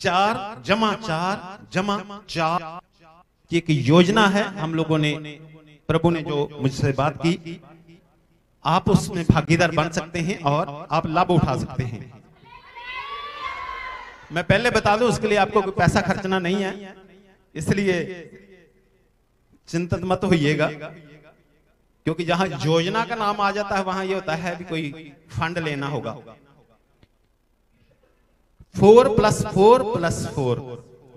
चार जमा चार जमा चार की एक योजना है। हम लोगों ने, प्रभु ने जो मुझसे बात की, आप उसमें भागीदार बन सकते हैं और आप लाभ उठा सकते हैं। मैं पहले बता दूँ, उसके लिए आपको पैसा खर्चना नहीं है। इसलिए चिंतित मत होइएगा, क्योंकि जहाँ योजना का नाम आ जाता है, वहाँ ये होता है भी कोई फंड लेना होगा। Four plus four plus four.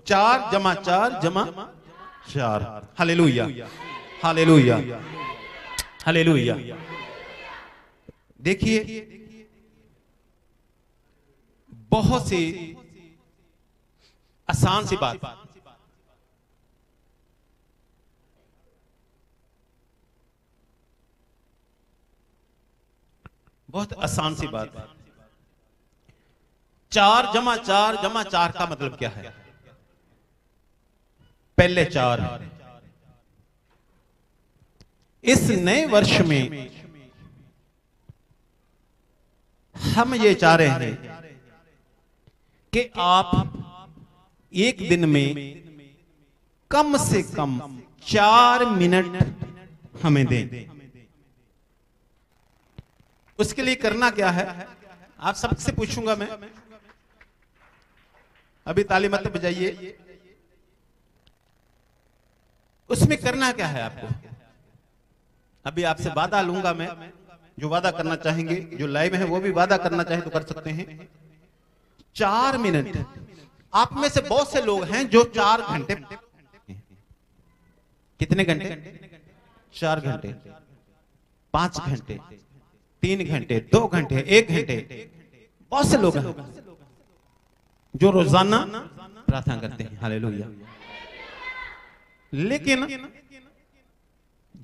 चार जमा चार जमा चार। हालेलुया। हालेलुया। हालेलुया। देखिए, बहुत सी आसान सी बात। बहुत आसान सी बात। चार जमा चार जमा चार का मतलब क्या है? पहले चार इस नए वर्ष में हम ये चाह रहे हैं कि आप एक दिन में कम से कम चार मिनट हमें दें। उसके लिए करना क्या है? आप सबसे पूछूँगा मैं अभी ताली मत बजाइए। उसमें करना क्या है आपको? अभी आपसे वादा लूँगा मैं, जो वादा करना चाहेंगे, जो लाइव है, वो भी वादा करना चाहे तो कर सकते हैं। चार मिनट। आप में से बहुत से लोग हैं जो चार घंटे कितने घंटे? चार घंटे। पाँच घंटे। तीन घंटे। दो घंटे। एक घंटे। बहुत से लोग हैं। जो रोज़ाना प्रार्थना करते हैं। हालेलुया। लेकिन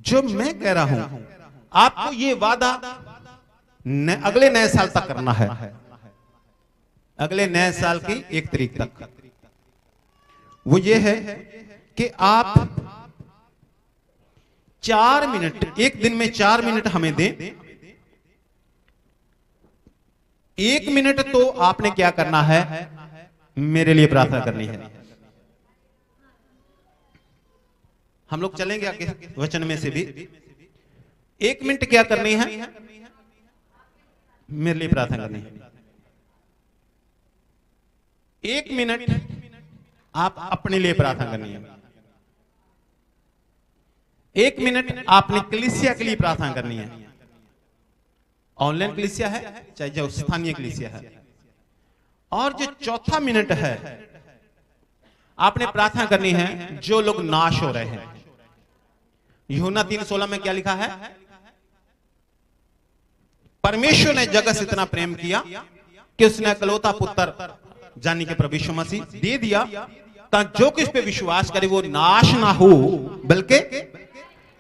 जो मैं कह रहा हूँ आपको ये वादा न, अगले नए साल तक करना है। अगले नए साल की एक तारीख तक। वो ये है कि आप चार मिनट एक दिन में चार मिनट हमें दें। एक मिनट तो आपने क्या करना है? मेरे लिए प्रार्थना करनी है। हम लोग चलेंगे आगे वचन में से भी। एक मिनट क्या करनी है? मेरे लिए प्रार्थना करनी है। एक मिनट आप अपने लिए प्रार्थना करनी है। एक मिनट आपने कलिसिया के लिए प्रार्थना करनी है। ऑनलाइन कलिसिया है, चाहे जो स्थानीय कलिसिया है। और जो चौथा मिनट है आपने प्रार्थना करनी है जो लोग नाश हो रहे हैं यूना तीन सोलह में क्या लिखा है? परमेश्वर ने जगत से इतना प्रेम किया कि उसने अकलौता पुत्र जानी के प्रभु मसीह दे दिया ताकि जो किस पे विश्वास करे वो नाश ना हो बल्कि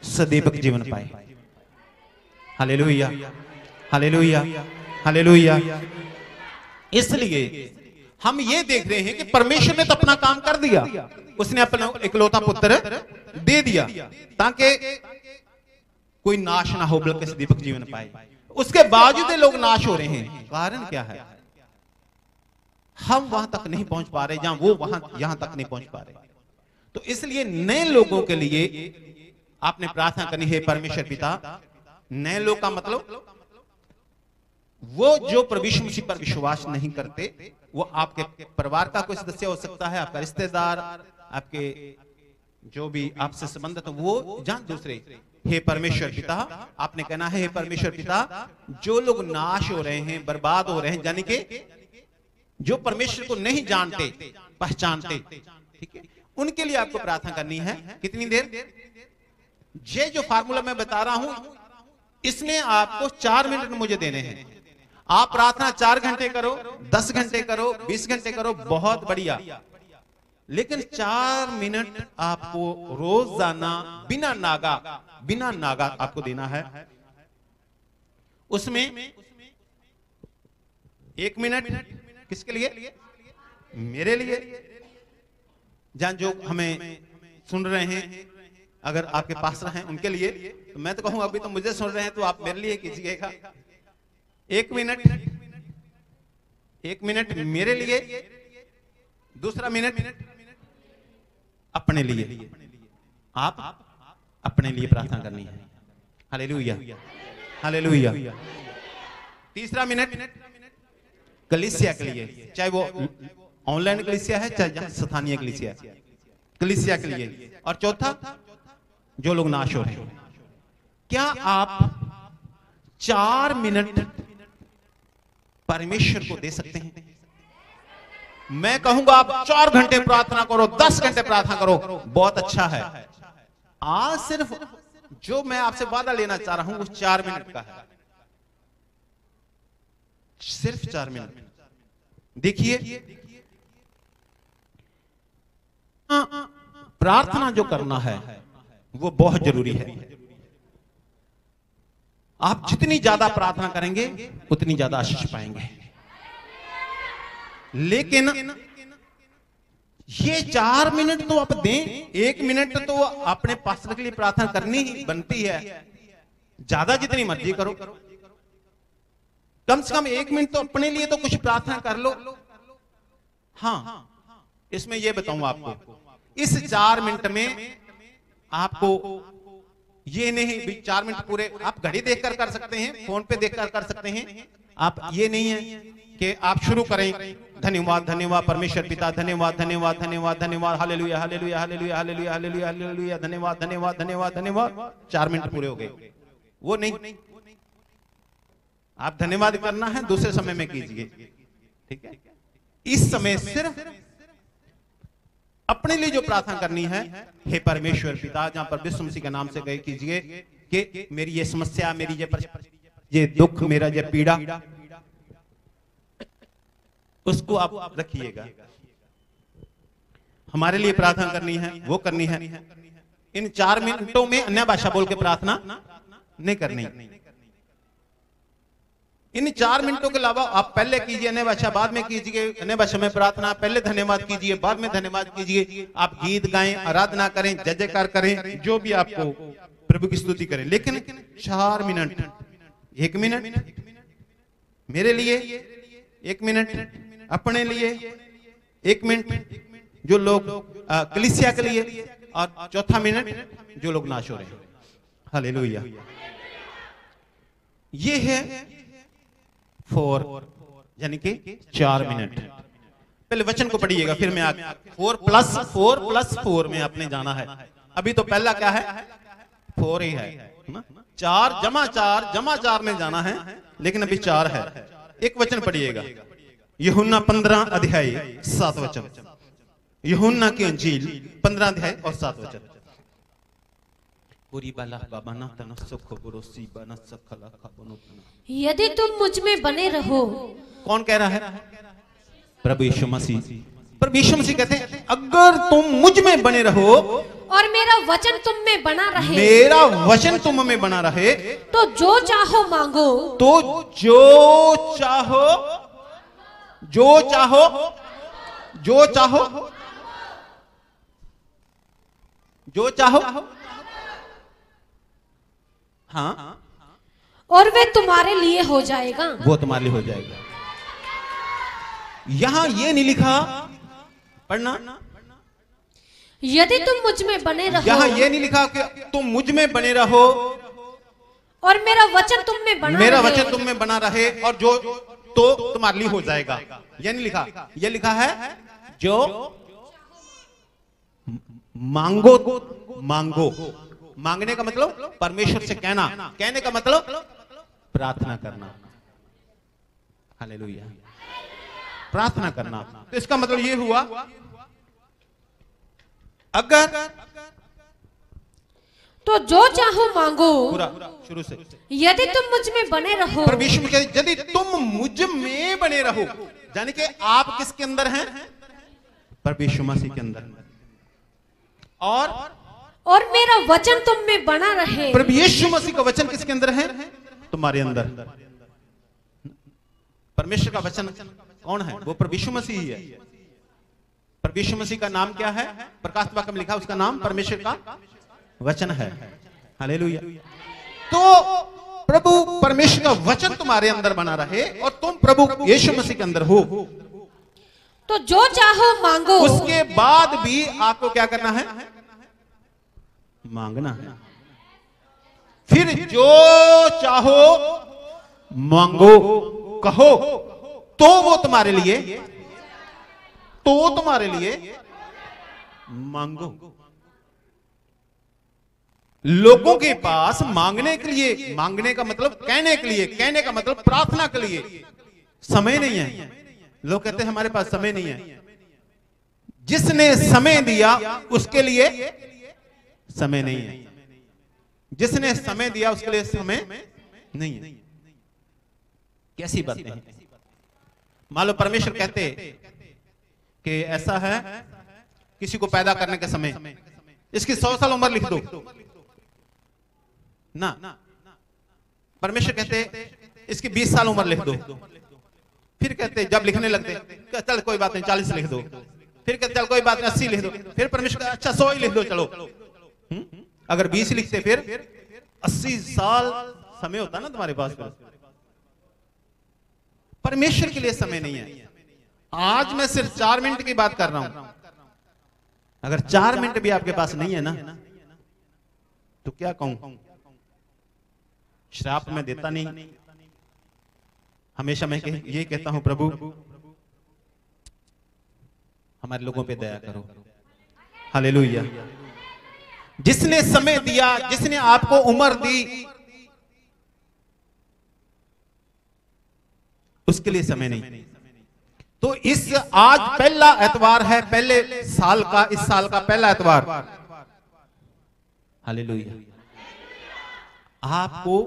सदैव जीवन पाए। हालेलुया। हालेलुया। हालेलुया। इसलिए हम ये देख रहे हैं कि परमेश्वर ने तो अपना काम कर दिया। उसने अपना इकलौता पुत्र दे दिया, ताकि कोई नाश ना हो, बल्कि दीपक जीवन पाए। उसके बावजूद लोग नाश हो रहे हैं। कारण क्या है? हम वहाँ तक नहीं पहुँच पा रहे, जहाँ वो वहाँ यहाँ तक नहीं पहुँच पा रहे। तो इसलिए नए लोगों के लिए आपने प्रार्थना करनी है, परमेश्वर पिता। नए लोग का मतलब वो जो प्रभु मसीह पर विश्वास नहीं करते, वो आपके परिवार का कोई सदस्य हो सकता है, आपका रिश्तेदार, आपके जो भी आपसे संबंधित वो जान दूसरे। हे परमेश्वर पिता, आपने कहना है, हे परमेश्वर पिता, जो लोग नाश हो रहे हैं, बर्बाद हो रहे हैं, यानी कि जो परमेश्वर को नहीं जानते, पहचानते, ठीक है, उनके लिए आपको प्रार्थना करनी है। कितनी देर? ये जो फार्मूला मैं बता रहा हूँ, इसमें आपको चार मिनट मुझे देने हैं। आप प्रार्थना चार घंटे करो, दस घंटे करो, बीस घंटे करो, बहुत बढ़िया। लेकिन चार मिनट आपको रोज़ाना बिना नागा बिना नागा आपको देना है। उसमें एक मिनट किसके लिए? मेरे लिए। जहाँ जो हमें सुन रहे हैं, अगर आपके पास रहे उनके लिए तो मैं तो कहूँ, अभी तो मुझे सुन रहे हैं तो आप मेरे लिए कीजिएगा। एक मिनट। एक मिनट मेरे लिए, दूसरा मिनट अपने लिए। आप अपने लिए प्रार्थना करनी है। हले हालेलुया। हालेलुया। तीसरा मिनट कलिसिया के लिए, चाहे वो ऑनलाइन कलिसिया है, चाहे स्थानीय कलिसिया कलिसिया के लिए। और चौथा, जो लोग नाश हो रहे हैं। क्या आप चार मिनट परमेश्वर को दे सकते हैं। मैं कहूँगा, आप चार घंटे प्रार्थना करो, दस घंटे प्रार्थना करो, बहुत अच्छा है। आज सिर्फ़ जो मैं आपसे वादा लेना चाह रहा हूँ, वो चार मिनट का है। सिर्फ़ चार मिनट। देखिए प्रार्थना जो करना है, वो बहुत ज़रूरी है। आप जितनी ज़्यादा प्रार्थना करेंगे, उतनी ज़्यादा आशीष पाएँगे। लेकिन ये चार मिनट तो आप दें, एक मिनट तो अपने पास्टर के लिए प्रार्थना करनी ही बनती है। ज़्यादा जितनी मर्ज़ी करो। कम से कम एक मिनट तो अपने लिए तो कुछ प्रार्थना कर लो। हाँ इसमें यह बताऊँगा आपको, इस चार मिनट में आपको ये नहीं, भी चार मिनट पूरे आप घड़ी देखकर कर सकते हैं, फ़ोन पे देखकर कर सकते हैं। आप ये नहीं है कि आप शुरू करें, धन्यवाद धन्यवाद, परमेश्वर पिता, धन्यवाद धन्यवाद धन्यवाद धन्यवाद, hallelujah hallelujah hallelujah hallelujah hallelujah hallelujah, धन्यवाद धन्यवाद धन्यवाद धन्यवाद। चार मिनट पूरे हो गए। वो नहीं। आप धन्यवाद करना है, दूसरे समय में कीजिए। ठीक है? इस समय सिर्फ़ अपने लिए जो प्रार्थना करनी है, हे परमेश्वर पिता, जहाँ पर विश्व मसीह के नाम से गए कीजिए कि मेरी ये समस्या, मेरी ये ये दुख, मेरा ये पीड़ा, उसको आप रखिएगा। हमारे लिए प्रार्थना करनी है, वो करनी है। इन चार मिनटों में अन्य भाषा बोल के प्रार्थना नहीं करनी। इन चार मिनटों के अलावा आप पहले कीजिए, अन्य भाषा बाद में कीजिए, अन्य भाषा में प्रार्थना, पहले धन्यवाद कीजिए, बाद में धन्यवाद कीजिए। आप गीत गाएँ, आराधना करें जय जयकार करें, जो भी आपको प्रभु की स्तुति करें। लेकिन चार मिनट, एक मिनट, मेरे लिए, एक मिनट, अपने लिए, एक मिनट, जो लोग कलिसिया के लिए, और चौथा मिनट, जो लोग नाश हो रहे हैं। हालेलुया। ये है फोर, यानी कि चार मिनट। पहले वचन को पढ़िएगा, फिर मैं आगे। Four plus four plus four में आपने जाना है। अभी तो पहला क्या है? फोर ही है चार जमा चार जमा चार में जाना है, लेकिन अभी चार है। एक वचन पढ़िएगा। यहुन्ना पंद्रह अध्याय सात वचन। यहुन्ना की अंजील पंद्रह अध्याय और सात वचन। यदि तुम मुझमें बने रहो। कौन कह रहा है? प्रभु यीशु मसीह। प्रभु यीशु मसीह कहते हैं अगर तुम मुझमें बने रहो और मेरा वचन तुम में बना रहे। मेरा वचन तुम में बना रहे तो जो चाहो मांगो। तो जो चाहो जो चाहो जो चाहो जो चाहो हाँ। और वे तुम्हारे लिए हो जाएगा। वो तुम्हारे लिए हो जाएगा। यहाँ ये नहीं लिखा। पढ़ना। यदि तुम मुझमें बने रहो। यहाँ ये नहीं लिखा कि तुम मुझमें बने रहो। और मेरा वचन तुम में बना मेरा वचन तुम में बना रहे और जो तो तुम्हारे लिए हो जाएगा। ये नहीं लिखा। ये लिखा है जो मांगो मांगो। मांगने का मतलब परमेश्वर से कहना। कहने का मतलब प्रार्थना करना। हालेलुया। प्रार्थना करना। तो इसका मतलब ये हुआ अगर तो जो चाहो मांगो। पूरा शुरू से। यदि तुम मुझमें बने रहो। परमेश्वर कहते यदि तुम मुझमें बने रहो यानी कि आप किसके अंदर हैं? परमेश्वर मसीह के अंदर। और और मेरा वचन तुम में बना रहे। प्रभु यीशु मसीह का वचन किसके अंदर है? तुम्हारे अंदर। परमेश्वर का वचन कौन है? वो प्रभु यीशु मसीह ही है। प्रभु यीशु मसीह का नाम क्या है? प्रकाश वाक्य में लिखा उसका नाम परमेश्वर का वचन है। हालेलुया। तो प्रभु परमेश्वर का वचन तुम्हारे अंदर बना रहे और तुम प्रभु यीशु मसीह के अंदर हो। तो जो चाहो मांगो। उसके बाद भी आपको क्या करना है? मांगना। है फिर जो चाहो, मांगो, कहो तो वो तुम्हारे लिए तो तुम्हारे लिए मांगो। लोगों के पास मांगने के लिए, मांगने का मतलब कहने के लिए, कहने का मतलब प्रार्थना के लिए। समय नहीं है। लोग कहते हैं, हमारे पास समय नहीं है। जिसने समय दिया, उसके लिए समय नहीं है। जिसने समय दिया, उसके लिए समय नहीं है। कैसी बातें हैं? मान लो परमेश्वर कहते कि ऐसा है, किसी को पैदा करने के समय। इसकी सौ साल उम्र लिख दो। ना। परमेश्वर कहते इसकी बीस साल उम्र लिख दो। फिर कहते जब लिखने लगते चल कोई बात नहीं, चालीस लिख दो। फिर कहते चल कोई बात नहीं, अस्सी लिख दो। फिर परमेश्वर अच्छा सौ ही लिख दो, चलो। अगर बीस लिखते फिर अस्सी साल समय होता ना तुम्हारे पास परमेश्वर के लिए समय नहीं है। आज मैं सिर्फ़ चार मिनट की बात कर रहा हूँ। अगर चार मिनट भी आपके पास नहीं है ना तो क्या कहूँ? श्राप में देता नहीं। हमेशा मैं ये कहता हूँ, प्रभु, हमारे लोगों पे दया करो। हालेलुया। जिसने समय दिया, जिसने आपको उम्र दी, उसके लिए समय नहीं। तो इस आज पहला एतवार है, पहले साल का, इस साल का पहला एतवार। आपको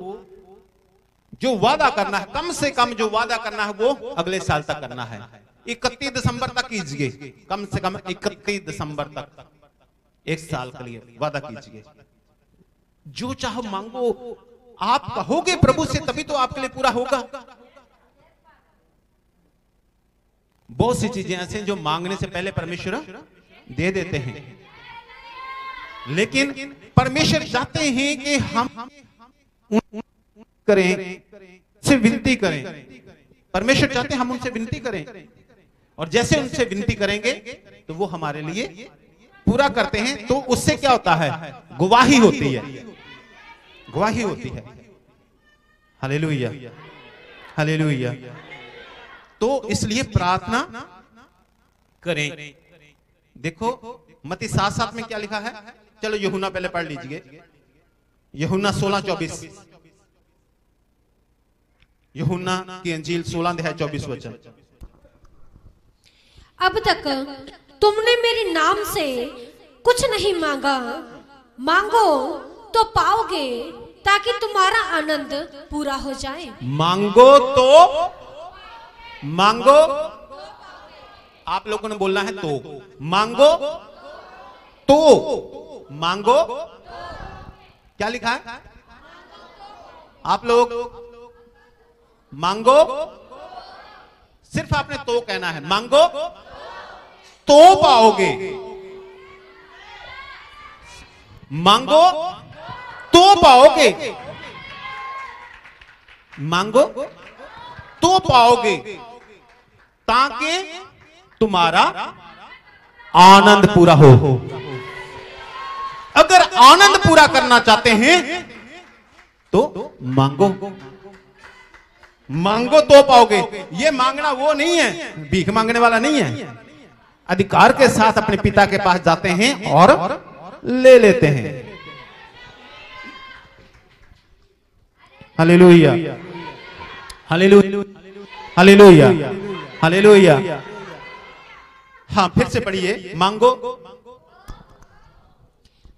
जो वादा करना है, कम से कम जो वादा करना है, वो अगले साल तक करना है। इकतीस दिसंबर तक कीजिए, कम से कम इकतीस दिसंबर तक। एक साल के लिए। वादा कीजिए। जो चाहो मांगो। आप कहोगे प्रभु से, तभी तो आपके लिए पूरा होगा। बहुत सी चीज़ें ऐसे जो मांगने से पहले परमेश्वर दे देते हैं। लेकिन परमेश्वर चाहते हैं कि हम करें से विनती करें। परमेश्वर चाहते हैं हम उनसे विनती करें। और जैसे उनसे विनती करेंगे तो वो हमारे लिए पूरा करते हैं तो उससे क्या होता है? गुवाही होती है। गुवाही होती है। हालेलुया। हालेलुया। तो इसलिए प्रार्थना करें। देखो मती साथ साथ में क्या लिखा है? चलो यहुना पहले पढ़ लीजिए। यहुना सोलह चौबीस। यहुना की अंजील सोलह अध्याय चौबीस वचन। अब तक तुमने मेरे नाम से कुछ नहीं मांगा। मांगो तो पाओगे ताकि तुम्हारा आनंद पूरा हो जाए। मांगो तो मांगो। आप लोगों ने बोलना है तो। मांगो तो मांगो। क्या लिखा है? आप लोग मांगो। सिर्फ़ आपने तो कहना है। मांगो तो पाओगे। मांगो तो पाओगे। मांगो तो पाओगे। ताकि तुम्हारा आनंद पूरा हो। अगर आनंद पूरा करना चाहते हैं तो मांगो। मांगो तो पाओगे। ये मांगना वो नहीं है, भीख मांगने वाला नहीं है। अधिकार के साथ अपने पिता के पास जाते हैं और ले लेते हैं। हालेलुया। हालेलुया। हालेलुया। हालेलुया। हाँ फिर से पढ़िए। मांगो।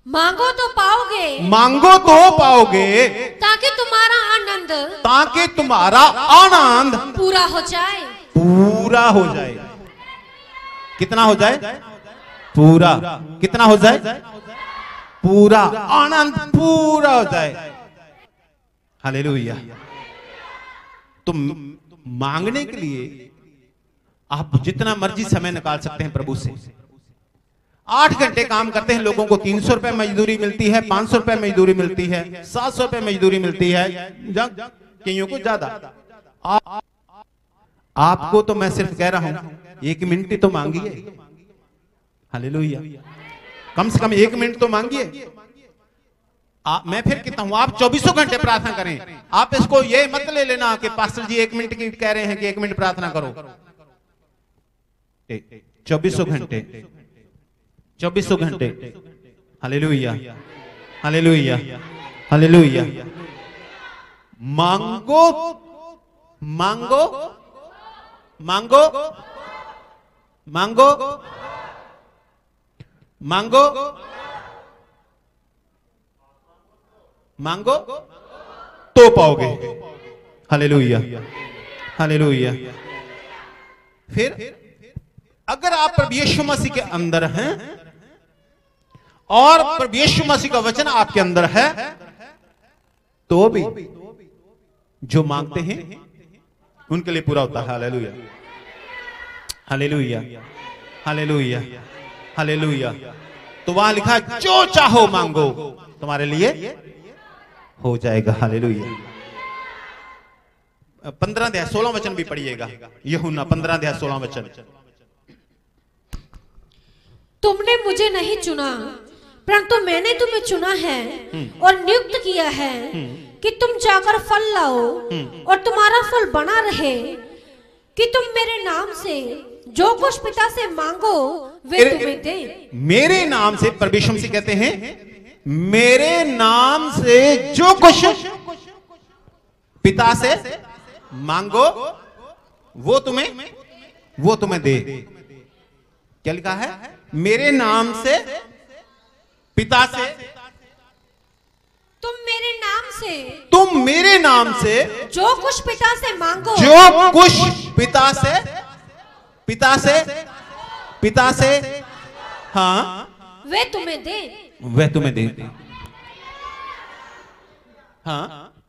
मांगो तो पाओगे। मांगो तो पाओगे। ताकि तुम्हारा आनंद ताकि तुम्हारा आनंद पूरा हो जाए। पूरा हो जाए। कितना हो जाए? पूरा। कितना हो जाए? पूरा। आनंद पूरा हो जाए। हालेलुया। तो मांगने के लिए आप जितना मर्ज़ी समय निकाल सकते हैं प्रभु से। आठ घंटे काम करते हैं लोगों को। तीन सौ रुपए मजदूरी मिलती है, पाँच सौ रुपए मजदूरी मिलती है, सात सौ रुपए मजदूरी मिलती है। कईयों को ज़्यादा। आपको तो मैं सिर्फ़ कह रहा हूँ एक मिनट तो मांगिए। हालेलुया। कम से कम एक मिनट तो मांगिए। मैं फिर कहता हूँ, आप चौबीसों घंटे प्रार्थना करें। आप इसको ये मत ले लेना कि पास्टर जी एक मिनट की कह रहे हैं कि एक मिनट प्रार्थना करो। चौबीसों घंटे। चौबीसों घंटे। हले लोइया हले हालेलुया। हालेलुया। हालेलुया। मांगो। मांगो। मांगो। मांगो मांगो मांगो तो पाओगे। हालेलुया। हालेलुया। फिर अगर आप प्रभु यीशु मसीह के अंदर हैं और प्रभु यीशु मसीह का वचन आपके अंदर है तो भी जो मांगते हैं उनके लिए पूरा होता है। हालेलुया। हालेलुया हालेलुया हालेलुया तो वहाँ लिखा जो चाहो मांगो। तुम्हारे लिए हो जाएगा। हालेलुया पंद्रह अध्याय सोलह वचन भी पढ़िएगा। यहुना पंद्रह अध्याय सोलह वचन। तुमने मुझे नहीं चुना परंतु मैंने तुम्हें चुना है और नियुक्त किया है कि तुम जाकर फल लाओ और तुम्हारा फल बना रहे कि तुम मेरे नाम से जो कुछ पिता से मांगो वे तुम्हें दे। मेरे नाम से परमेश्वर से कहते हैं मेरे नाम से जो कुछ पिता से मांगो वो तुम्हें वो तुम्हें दे। क्या लिखा है? मेरे नाम से पिता से। तुम मेरे नाम से। तुम मेरे नाम से जो कुछ पिता से मांगो जो कुछ पिता से पिता से? पिता से? हाँ। वे तुम्हें दे। वह तुम्हें दे। हाँ।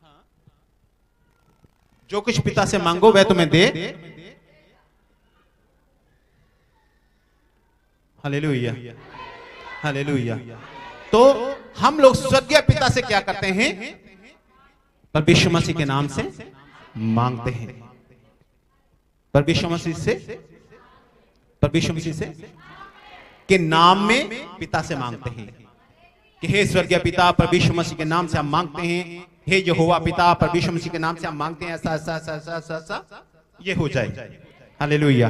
जो कुछ पिता से मांगो वह तुम्हें दे। हालेलुया। हालेलुया। तो हम लोग स्वर्गीय पिता से क्या करते हैं? पर विश्व मसीह के नाम से मांगते हैं। पर विश्व मसीह से परमेश्वर मसीह से के नाम में पिता से मांगते हैं। कि हे स्वर्गीय पिता, परमेश्वर मसीह के नाम से हम मांगते हैं। हे यहोवा पिता, परमेश्वर मसीह के नाम से हम मांगते हैं। ऐसा ऐसा ऐसा ऐसा ऐसा ऐसा ये हो जाए। हालेलुया।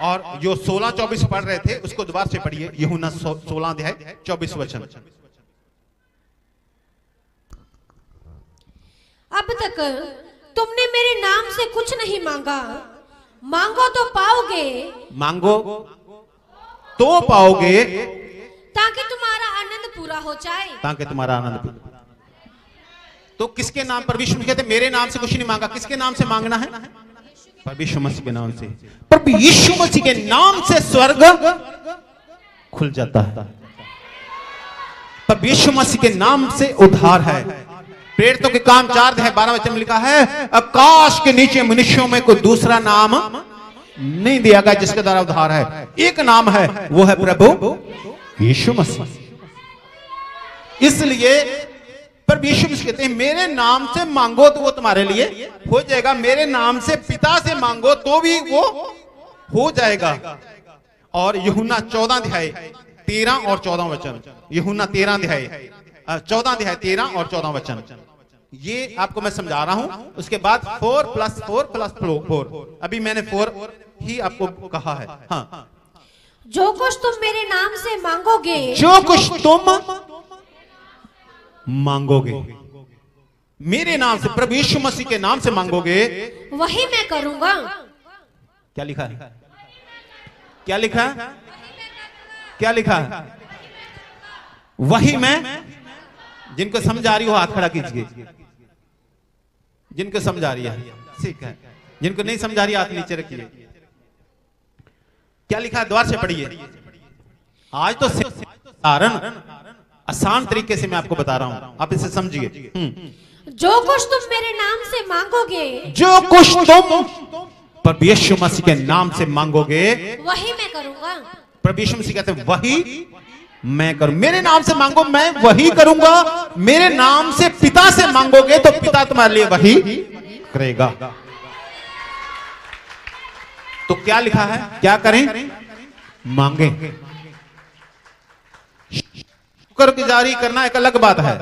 और जो 16 24 पढ़ रहे थे, उसको दोबारा से पढ़िए। यूहन्ना 16 अध्याय 24 वचन। अब तक तुमने मेरे नाम से कुछ नहीं मांगा। मांगो तो पाओगे। मांगो तो पाओगे ताकि तुम्हारा आनंद पूरा हो जाए। ताकि तुम्हारा आनंद पूरा तो किसके नाम पर विष्णु कहते मेरे नाम से कुछ नहीं मांगा। किसके नाम से मांगना है? पर यीशु मसीह के नाम से। पर यीशु मसीह के नाम से स्वर्ग खुल जाता है। पर यीशु मसीह के नाम से उद्धार है। प्रेरितों के काम चार है बारह वचन में लिखा है, आकाश के नीचे मनुष्यों में कोई दूसरा नाम नहीं दिया गया जिसके द्वारा उद्धार है। एक नाम है, वो है प्रभु यीशु मसीह। इसलिए पर यीशु मसीह कहते हैं, मेरे नाम से मांगो तो वो तुम्हारे लिए हो जाएगा, मेरे नाम से पिता से मांगो तो भी वो हो जाएगा। और यहुना चौदह अध्याय, तेरह और चौदह वचन यहुना तेरह अध्याय चौदह अध्याय, तेरह और चौदह वचन। ये आपको मैं समझा रहा हूँ। उसके बाद four plus four plus four अभी मैंने फोर ही आपको कहा है। हाँ। जो कुछ तुम मेरे नाम से मांगोगे जो कुछ तुम मांगोगे मेरे नाम से प्रभु यीशु मसीह के नाम से मांगोगे वही मैं करूँगा। क्या लिखा है? क्या लिखा है? क्या लिखा है? वही मैं जिनको समझ आ रही हो हाथ खड़ा कीजिए। जिनको समझ आ रही है ठीक है। जिनको नहीं समझ आ रही हाथ नीचे रखिए। क्या लिखा है? द्वार से पढ़िए। आज तो सारण आसान तरीके से मैं आपको बता रहा हूँ। आप इसे समझिए। जो कुछ तुम मेरे नाम से मांगोगे जो कुछ तुम प्रभु यीशु मसीह के नाम से मांगोगे वही मैं करूँगा। प्रभु यीशु मसीह कहते वही मैं करूँ। मेरे नाम से मांगो मैं वही करूँगा। मेरे नाम से पिता से मांगोगे तो पिता तुम्हारे लिए वही करेगा। तो क्या लिखा है? क्या करें? मांगे। शुक्रगुजारी करना एक अलग बात है।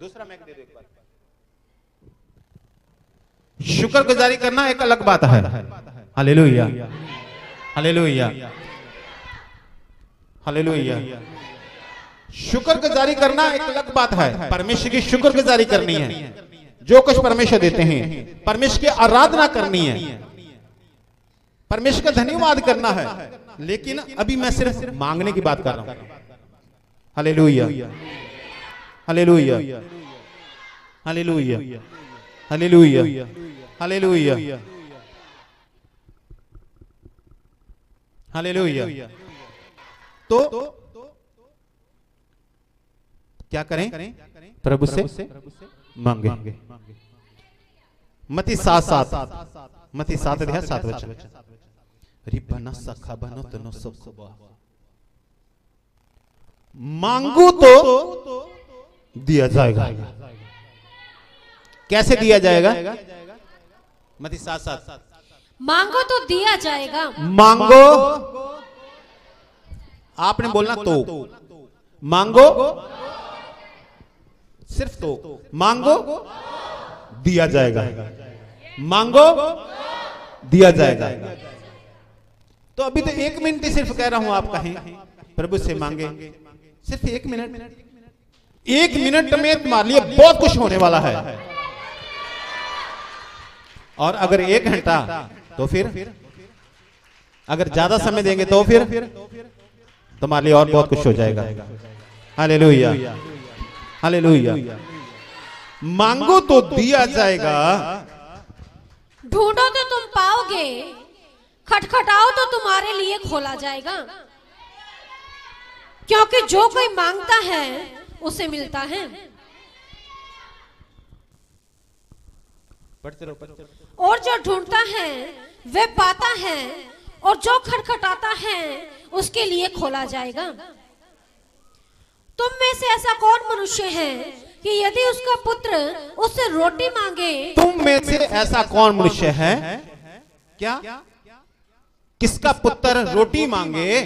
दूसरा मैं दे बार शुक्रगुजारी करना एक अलग बात है। हालेलुया। हालेलुया। हालेलुया शुक्र गुजारी करना एक अलग बात है। परमेश्वर की शुक्र गुजारी करनी है। जो कुछ परमेश्वर देते हैं परमेश्वर की आराधना करनी है। परमेश्वर का धन्यवाद करना है। लेकिन अभी मैं सिर्फ़ मांगने की बात कर रहा हूँ। हालेलुया hallelujah hallelujah hallelujah hallelujah hallelujah तो क्या करें? प्रभु से मांगे। मती सात सात। मती सात अध्याय सात वचन। रिबना सखा बनो तनो सब सब मांगो तो दिया जाएगा। कैसे दिया जाएगा? मती सात सात। मांगो तो दिया जाएगा। मांगो आपने बोलना तो मांगो? सिर्फ़ तो मांगो? दिया जाएगा। मांगो? दिया जाएगा। तो अभी तो एक मिनट ही सिर्फ़ कह रहा हूँ आप कहें। प्रभु से मांगे। सिर्फ़ एक मिनट। एक मिनट में तुम्हारे लिए बहुत कुछ होने वाला है। और अगर एक घंटा तो फिर? अगर ज़्यादा समय देंगे तो फिर? तुम्हारे लिए और बहुत कुछ हो जाएगा। हालेलुया। हालेलुया। मांगो तो दिया जाएगा। ढूंढो तो तुम पाओगे। खटखटाओ तो तुम्हारे लिए खोला जाएगा। क्योंकि जो कोई माँगता है उसे मिलता है। और जो ढूंढता है वह पाता है। और जो खटखटाता है उसके लिए खोला जाएगा। तुम में से ऐसा कौन मनुष्य है कि यदि उसका पुत्र उससे रोटी मांगे? तुम में से ऐसा कौन मनुष्य है? क्या? किसका पुत्र रोटी मांगे?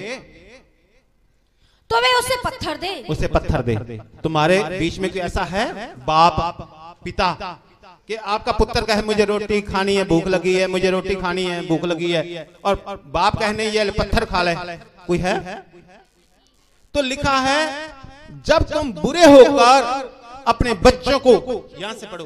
तो वे उसे पत्थर दे। उसे पत्थर दे। तुम्हारे बीच में कोई ऐसा है? बाप पिता। कि आपका पुत्र कहे मुझे रोटी खानी है भूख लगी है मुझे रोटी खानी है भूख लगी है। और बाप कहने ये पत्थर खा ले। कोई है? तो लिखा है जब तुम बुरे होकर अपने बच्चों को यहाँ से पढ़ो।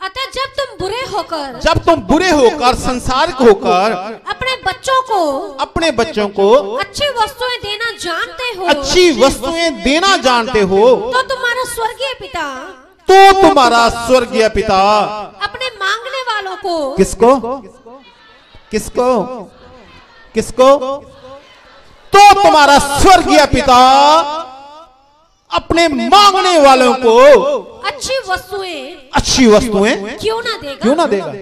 अतः जब तुम बुरे होकर जब तुम बुरे होकर संसारिक होकर अपने बच्चों को अपने बच्चों को अच्छी वस्तुएँ देना जानते हो। अच्छी वस्तुएँ देना जानते हो। तो तुम्हारा स्वर्गीय पिता तो तुम्हारा स्वर्गीय पिता। अपने मांगने वालों को। किसको? किसको? किसको? तो तुम्हारा स्वर्गीय पिता। अपने मांगने वालों को। अच्छी वस्तुएँ अच्छी वस्तुएँ? क्यों ना देगा? क्यों ना देगा?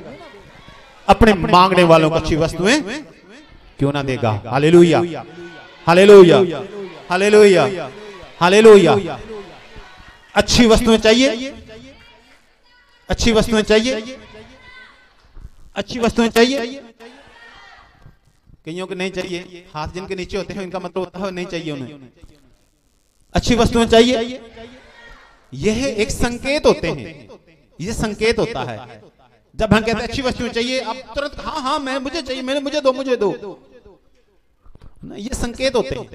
अपने मांगने वालों को अच्छी वस्तुएँ? क्यों ना देगा? हालेलुया। हालेलुया। हालेलुया। हालेलुया। अच्छी वस्तुएँ चाहिए। अच्छी वस्तुएँ चाहिए। अच्छी वस्तुएँ चाहिए। कईयों को नहीं चाहिए। हाथ जिनके नीचे होते हैं, इनका मतलब होता है नहीं चाहिए उन्हें। अच्छी वस्तुएँ चाहिए। यह एक संकेत होते हैं। ये संकेत होता है। जब हम कहते हैं अच्छी वस्तुएँ चाहिए अब तुरंत हाँ हाँ मैं, मुझे चाहिए, मैंने, मुझे दो मुझे दो। ये संकेत होते हैं।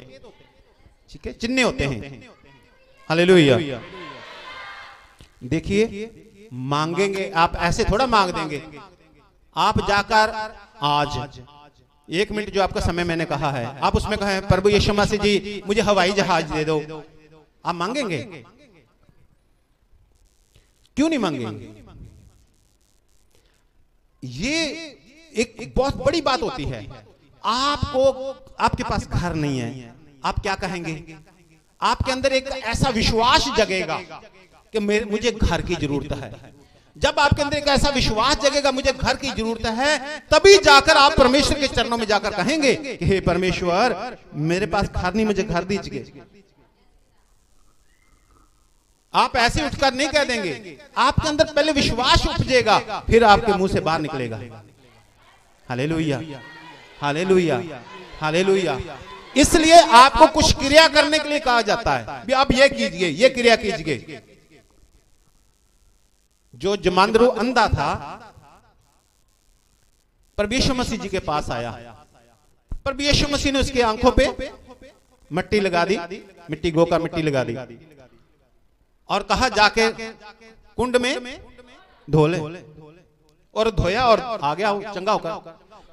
ठीक है? चिन्ह होते हैं। हालेलुया। देखिए, मांगेंगे, आप ऐसे थोड़ा मांग देंगे। आप जाकर आज, एक मिनट जो आपका समय मैंने कहा है, आप उसमें कहें, प्रभु यीशु मसीह जी, मुझे हवाई जहाज़ दे दो। आप मांगेंगे? क्यों नहीं मांगेंगे? ये एक बहुत बड़ी बात होती है। आपको, आपके पास घर नहीं है। आप क्या कहेंगे? आपके अंदर एक ऐसा विश्वास जगेगा। कि मुझे घर की ज़रूरत है। जब आपके अंदर एक ऐसा विश्वास जगेगा मुझे घर की ज़रूरत है तभी जाकर आप परमेश्वर के चरणों में जाकर कहेंगे कि हे परमेश्वर मेरे पास घर नहीं मुझे घर दीजिए। आप ऐसे उठकर नहीं कह देंगे। आपके अंदर पहले विश्वास उपजेगा फिर आपके मुँह से बाहर निकलेगा। हालेलुया। हालेलुया। हालेलुया। इसलिए आपको कुछ क्रिया करने के लिए कहा जाता है। आप ये कीजिए ये क्रिया कीजिए। जो जमांदरू अंधा था, पर यीशु मसीह जी के पास आया। पर यीशु मसीह ने उसकी आँखों पे मिट्टी लगा दी, मिट्टी गोका मिट्टी लगा दी। और कहा, जाके कुंड में धो ले। और धोया और आ गया चंगा होकर।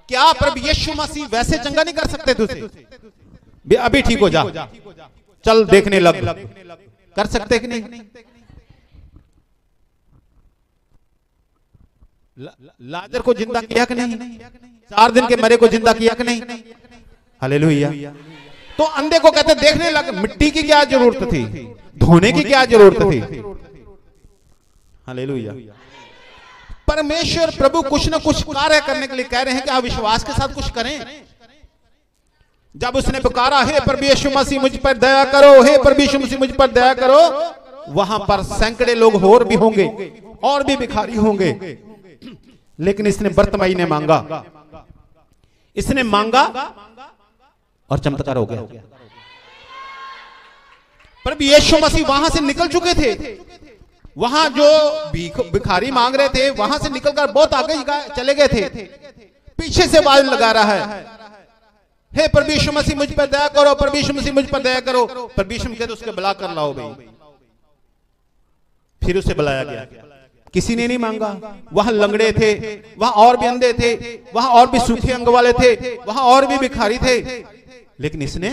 क्या प्रभु यीशु मसीह वैसे चंगा नहीं कर सकते तुझे? अभी ठीक हो जा। चल देखने लग। कर सकते कि नहीं? लाजर को ज़िंदा किया कि नहीं? चार दिन के मरे को ज़िंदा किया कि नहीं? हालेलुया। तो अंधे को कहते देखने लग मिट्टी की क्या ज़रूरत थी? धोने की क्या ज़रूरत थी? हालेलुया। परमेश्वर प्रभु कुछ न कुछ कार्य करने के लिए कह रहे हैं कि आप विश्वास के साथ कुछ करें। जब उसने पुकारा हे प्रभु यीशु मसीह मुझ पर दया करो हे प्रभु यीशु मसीह मुझ पर दया करो वहाँ पर सैकड़े लोग और भी होंगे। और भी भिखारी होंगे। लेकिन इसने बर्तमाई ने मांगा। इसने मांगा और चमत्कार हो गया। प्रभु यीशु मसीह वहाँ से निकल चुके थे। वहाँ जो भिखारी मांग रहे थे वहाँ से निकलकर बहुत आगे चले गए थे। पीछे से आवाज़ लगा रहा है। हे यीशु मसीह मुझ पर दया करो। यीशु मसीह मुझ पर दया करो। यीशु कहते उसके बुला कर लाओ भाई। फिर उसे बुलाया गया। किसी ने नहीं मांगा। वहाँ लंगड़े थे, वहाँ और भी अंधे थे, वहाँ और भी सूखे अंग वाले थे, वहाँ और भी भिखारी थे। लेकिन इसने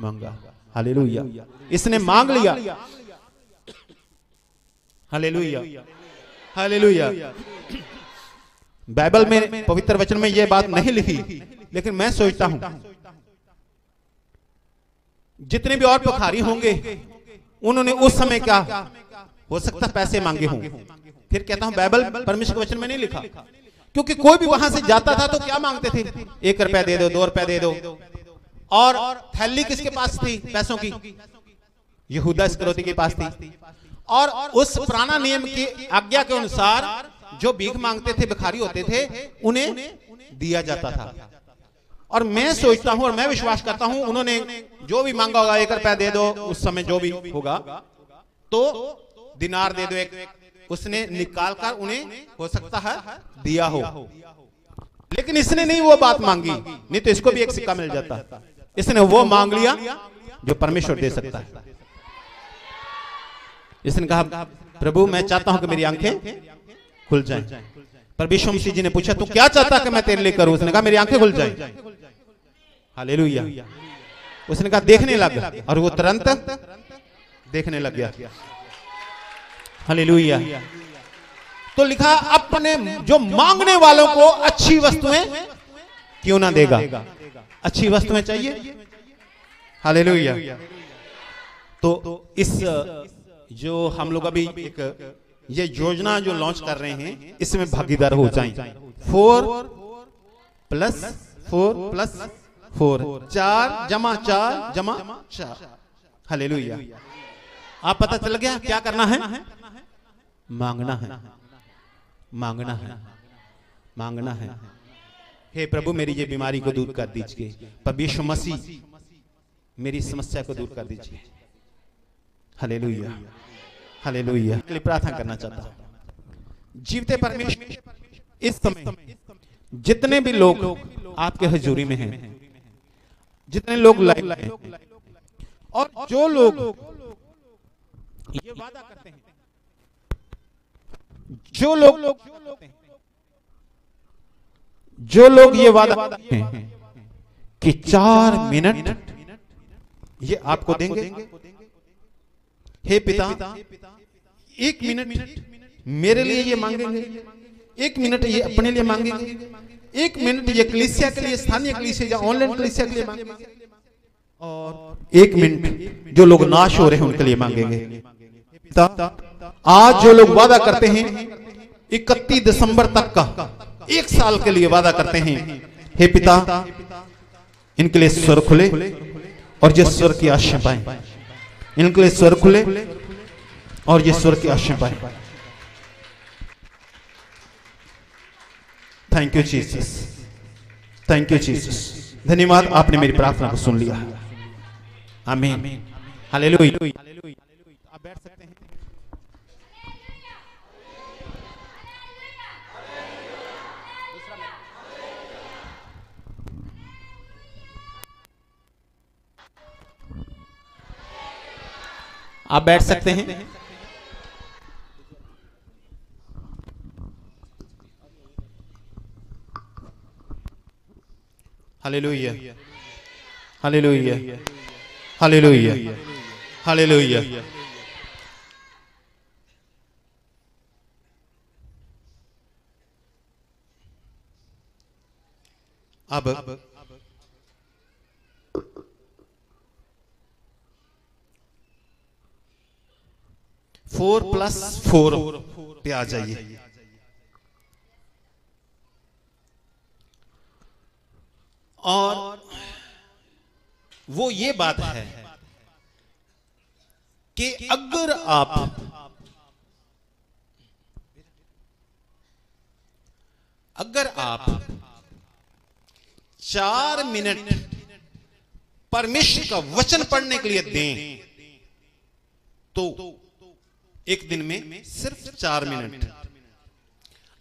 मांगा। हालेलुया। इसने मांग लिया। हालेलुया। हालेलुया। बाइबल में, पवित्र वचन में यह बात नहीं लिखी, लेकिन मैं सोचता हूँ, जितने भी और भिखारी होंगे, उन्होंने उस समय क्या हो सकता है पैसे मांगे होंगे फिर कहता हूँ बाइबल परमेश्वर के वचन में नहीं लिखा। क्योंकि कोई भी वहाँ से जाता था तो क्या मांगते थे? एक रुपया दे दो दो रुपया दे दो। और थैली किसके पास थी? पैसों की। यहूदा इस्करियोती के पास थी। और उस पुराना नियम की आज्ञा के अनुसार जो भीख मांगते थे भिखारी होते थे उन्हें दिया जाता था। और मैं सोचता हूँ और मैं विश्वास करता हूँ उन्होंने जो भी मांगा होगा एक रुपया दे दो उस समय जो भी होगा तो दिनार दे दो एक। उसने निकाल कर उन्हें, हो सकता है, दिया हो। लेकिन इसने नहीं वो बात मांगी। नहीं तो इसको भी एक सिक्का मिल जाता। इसने वो मांग लिया, जो परमेश्वर दे सकता है। इसने कहा, प्रभु, मैं चाहता हूँ कि मेरी आँखें खुल जाएँ। पर विश्व जी ने पूछा, तू क्या चाहता कि मैं तेरे लिए करूँ? उसने कहा, मेरी आँखें खुल जाएँ। हालेलुया। उसने कहा, देखने लग। और वो तुरंत देखने लग गया। हालेलुया तो लिखा, अपने जो मांगने वालों को अच्छी वस्तुएँ क्यों ना देगा? अच्छी वस्तुएँ चाहिए? हालेलुया तो इस, जो हम लोग अभी एक, ये योजना जो लॉन्च कर रहे हैं, इसमें भागीदार हो जाएँ। Four plus four plus four चार जमा चार जमा चार। हालेलुया आप पता चल गया क्या करना है? मांगना है। मांगना है। मांगना है। हे प्रभु, मेरी ये बीमारी को दूर कर दीजिए। पर यीशु मसीह, मेरी समस्या को दूर कर दीजिए। हालेलुया। हालेलुया। के लिए प्रार्थना करना चाहता हूँ। जीवते परमेश्वर, इस समय जितने भी लोग आपके हजूरी में हैं, जितने लोग लाइव हैं, और जो लोग ये वादा करते हैं जो लोग जो लोग ये वादा हैं कि चार मिनट ये आपको देंगे? हे पिता, एक मिनट मेरे लिए ये मांगेंगे, एक मिनट ये अपने लिए मांगेंगे, एक मिनट ये कलिसिया के लिए, स्थानीय कलिसिया या ऑनलाइन कलिसिया के लिए मांगेंगे, और एक मिनट जो लोग नाश हो रहे हैं उनके लिए मांगेंगे। आज जो लोग वादा करते हैं इकतीस दिसंबर तक का एक साल के लिए वादा करते हैं। हे पिता, इनके लिए स्वर खुले और ये स्वर की आशा पाए। इनके लिए स्वर खुले और ये स्वर की आशा पाए। Thank you Jesus thank you Jesus धन्यवाद, आपने मेरी प्रार्थना को सुन लिया। आमीन। हालेलुया आप बैठ सकते आप बैठ सकते हैं। हालेलुया। हालेलुया। हालेलुया। हालेलुया। अब फोर प्लस फोर पे आ जाइए। और वो ये बात है कि अगर आप अगर आप चार मिनट परमेश्वर का वचन पढ़ने के लिए दें तो एक दिन में सिर्फ़ चार मिनट।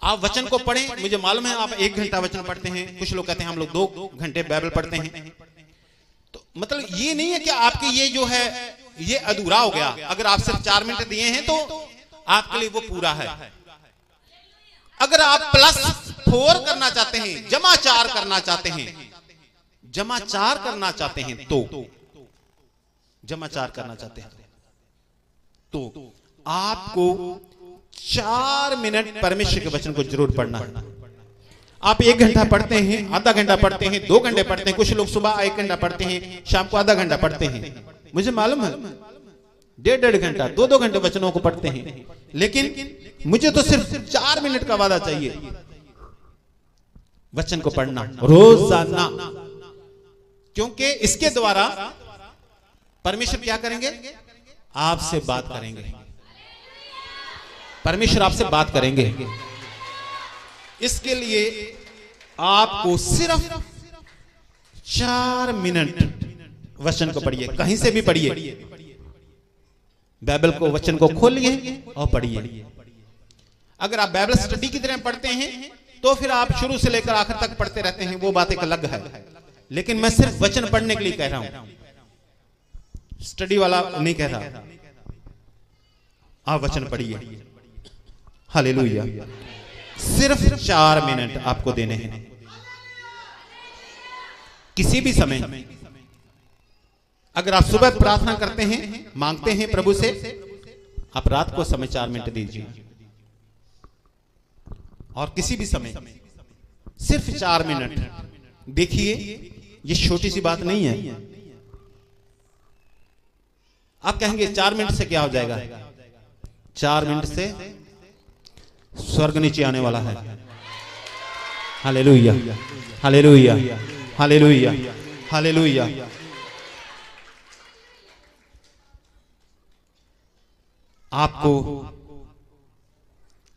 आप वचन को पढ़ें मुझे मालूम है आप एक घंटा वचन पढ़ते हैं कुछ लोग कहते हैं हम लोग दो घंटे बाइबल पढ़ते हैं। तो मतलब ये नहीं है कि आपके ये जो है ये अधूरा हो गया। अगर आप सिर्फ़ चार मिनट दिए हैं तो आपके लिए वो पूरा है। अगर आप प्लस फोर करना चाहते हैं जमा चार करना चाहते हैं जमा चार करना चाहते हैं तो जमा चार करना चाहते हैं तो आपको चार मिनट परमेश्वर के वचन को ज़रूर पढ़ना है। आप एक घंटा पढ़ते हैं, आधा घंटा पढ़ते हैं, दो घंटे पढ़ते हैं, कुछ लोग सुबह एक घंटा पढ़ते हैं, शाम को आधा घंटा पढ़ते हैं। मुझे मालूम है, डेढ़ डेढ़ घंटा, दो दो घंटे वचनों को पढ़ते हैं। लेकिन मुझे तो सिर्फ़ सिर्फ़ चार मिनट का वादा चाहिए, वचन को पढ़ना, रोज़ाना। क्योंकि इसके द्वारा परमेश्वर क्या करेंगे? आपसे बात करेंगे। परमेश्वर आपसे बात करेंगे। इसके लिए आपको सिर्फ़ चार मिनट वचन को पढ़िए। कहीं से भी पढ़िए। बाइबल को वचन को खोलिए और पढ़िए। अगर आप बाइबल स्टडी की तरह पढ़ते हैं तो फिर आप शुरू से लेकर आखिर तक पढ़ते रहते हैं, वो बात एक अलग है। लेकिन मैं सिर्फ़ वचन पढ़ने के लिए कह रहा हूँ। स्टडी वाला नहीं कह रहा। आप वचन पढ़िए। हालेलुया सिर्फ़ चार मिनट आपको देने हैं। किसी भी समय, अगर आप सुबह प्रार्थना करते हैं, मांगते हैं प्रभु से, आप रात को समय चार मिनट दीजिए। और किसी भी समय, सिर्फ़ चार मिनट। देखिए, ये छोटी सी बात नहीं है। आप कहेंगे, चार मिनट से क्या हो जाएगा? चार मिनट से स्वर्ग नीचे आने वाला है। हालेलुया। हालेलुया। हालेलुया। हालेलुया। आपको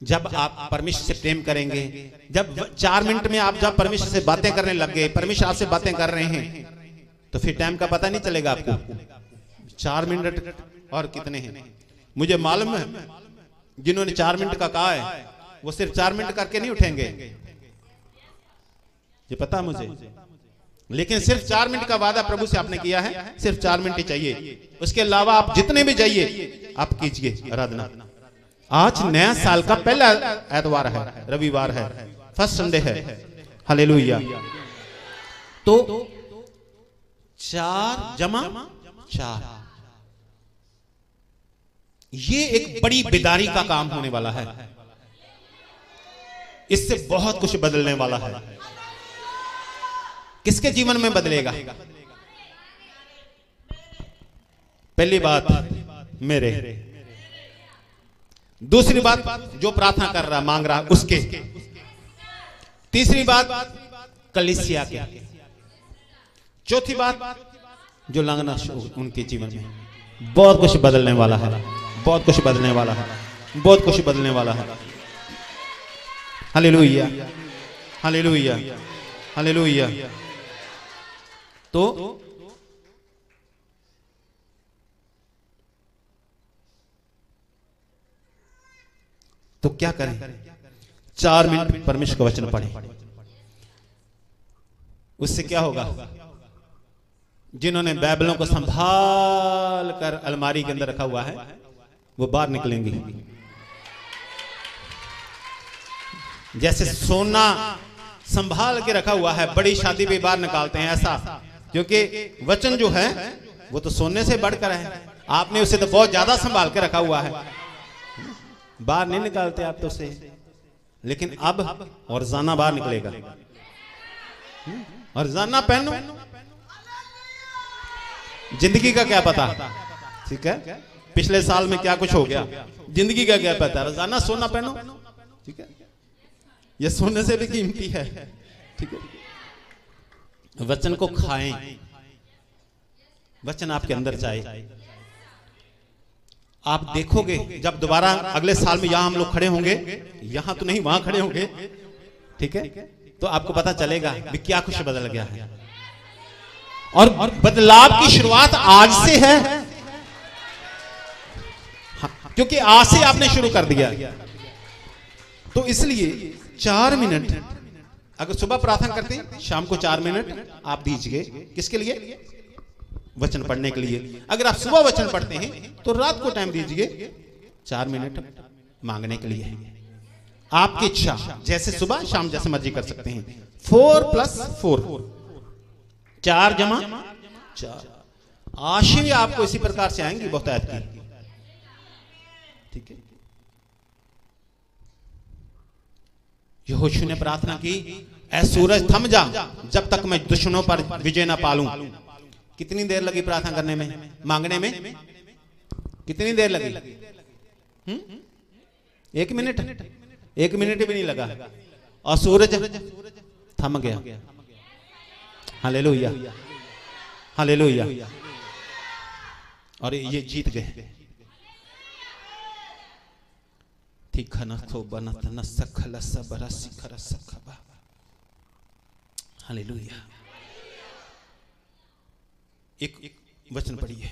जब आप परमेश्वर से प्रेम करेंगे, जब चार मिनट में आप जब परमेश्वर से बातें करने लग गए, परमेश्वर आपसे बातें कर रहे हैं तो फिर टाइम का पता नहीं चलेगा आपको। चार मिनट और कितने हैं? मुझे मालूम है, जिन्होंने चार मिनट का कहा है वो सिर्फ़ चार मिनट करके नहीं उठेंगे। ये पता मुझे? लेकिन सिर्फ़ चार मिनट का वादा प्रभु से आपने किया है, सिर्फ़ चार मिनट ही चाहिए। उसके अलावा आप जितने भी जाइए, आप कीजिए आराधना। आज नया साल का पहला एतवार है, रविवार है, फ़र्स्ट संडे है। हालेलुया। तो चार जमा, चार। ये एक बड़ी बेदारी का काम होने वाला है। इससे बहुत कुछ बदलने वाला है। किसके जीवन में बदलेगा? पहली बात, मेरे। दूसरी बात, जो प्रार्थना कर रहा, मांग रहा, उसके। तीसरी बात, कलिसिया के। चौथी बात, जो लांगना उनके जीवन में। बहुत कुछ बदलने वाला है। बहुत कुछ बदलने वाला है। बहुत कुछ बदलने वाला है। हालेलुया हालेलुया हालेलुया तो तो क्या करें? चार मिनट परमेश्वर का वचन पढ़े। उससे क्या होगा? जिन्होंने बाइबलों को संभाल कर अलमारी के अंदर रखा हुआ है, वो बाहर निकलेंगे। जैसे सोना संभाल के रखा हुआ है बड़ी शादी भी बाहर निकालते हैं ऐसा। क्योंकि वचन जो है वो तो सोने से बढ़कर है। आपने उसे तो बहुत ज़्यादा संभाल के रखा हुआ है। बाहर नहीं निकालते आप तो उसे। लेकिन अब और जाना बाहर निकलेगा। और जाना पहनो? ज़िंदगी का क्या पता? ठीक है? पिछले साल में क्या कुछ हो गया? ज़िंदगी का क्या पता? रोज़ाना सोना पहनो? ठीक है? ये सोने से भी कीमती है। ठीक है? वचन को खाएँ। वचन आपके अंदर जाए। आप देखोगे जब दोबारा अगले साल में यहाँ हम लोग खड़े होंगे यहाँ तो नहीं वहाँ खड़े होंगे। ठीक है? तो आपको पता चलेगा भी क्या कुछ बदल गया है। और बदलाव की शुरुआत आज से है। हाँ, क्योंकि आज से आपने शुरू कर दिया। तो इसलिए चार मिनट। अगर सुबह प्रार्थना करते हैं शाम को चार मिनट, आप दीजिए। किसके लिए? वचन पढ़ने के लिए। अगर आप सुबह वचन पढ़ते हैं तो रात को टाइम दीजिए। चार मिनट मांगने के लिए। आपकी इच्छा, जैसे सुबह, शाम जैसे मर्ज़ी कर सकते हैं। फोर प्लस फोर चार जमा। चार। आशी आपको इसी प्रकार से आएँगी, बहुत ठीक है? यहोशू ने प्रार्थना की, ऐ सूरज, थम जा, जब तक मैं दुश्मनों पर विजय ना पालू। कितनी देर लगी प्रार्थना करने में? मांगने में? कितनी देर लगी? हुँ? एक मिनट। एक मिनट भी नहीं लगा। और सूरज थम गया। हालेलुया। हालेलुया। और ये जीत गए। तीखन तो बनत न सखल हालेलुया एक वचन पढ़िए।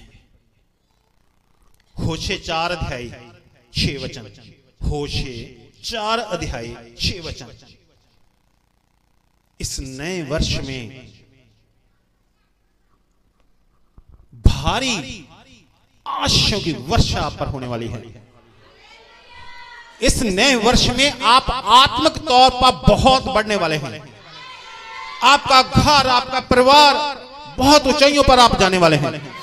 होशे चार अध्याय छह वचन। होशे चार अध्याय वचन। इस नए वर्ष में भारी आशयों की वर्षा पर होने वाली है। इस नए वर्ष में आप आत्मिक तौर पर बहुत बढ़ने वाले हैं। आपका घर, आपका परिवार बहुत ऊंचाइयों पर आप जाने वाले हैं।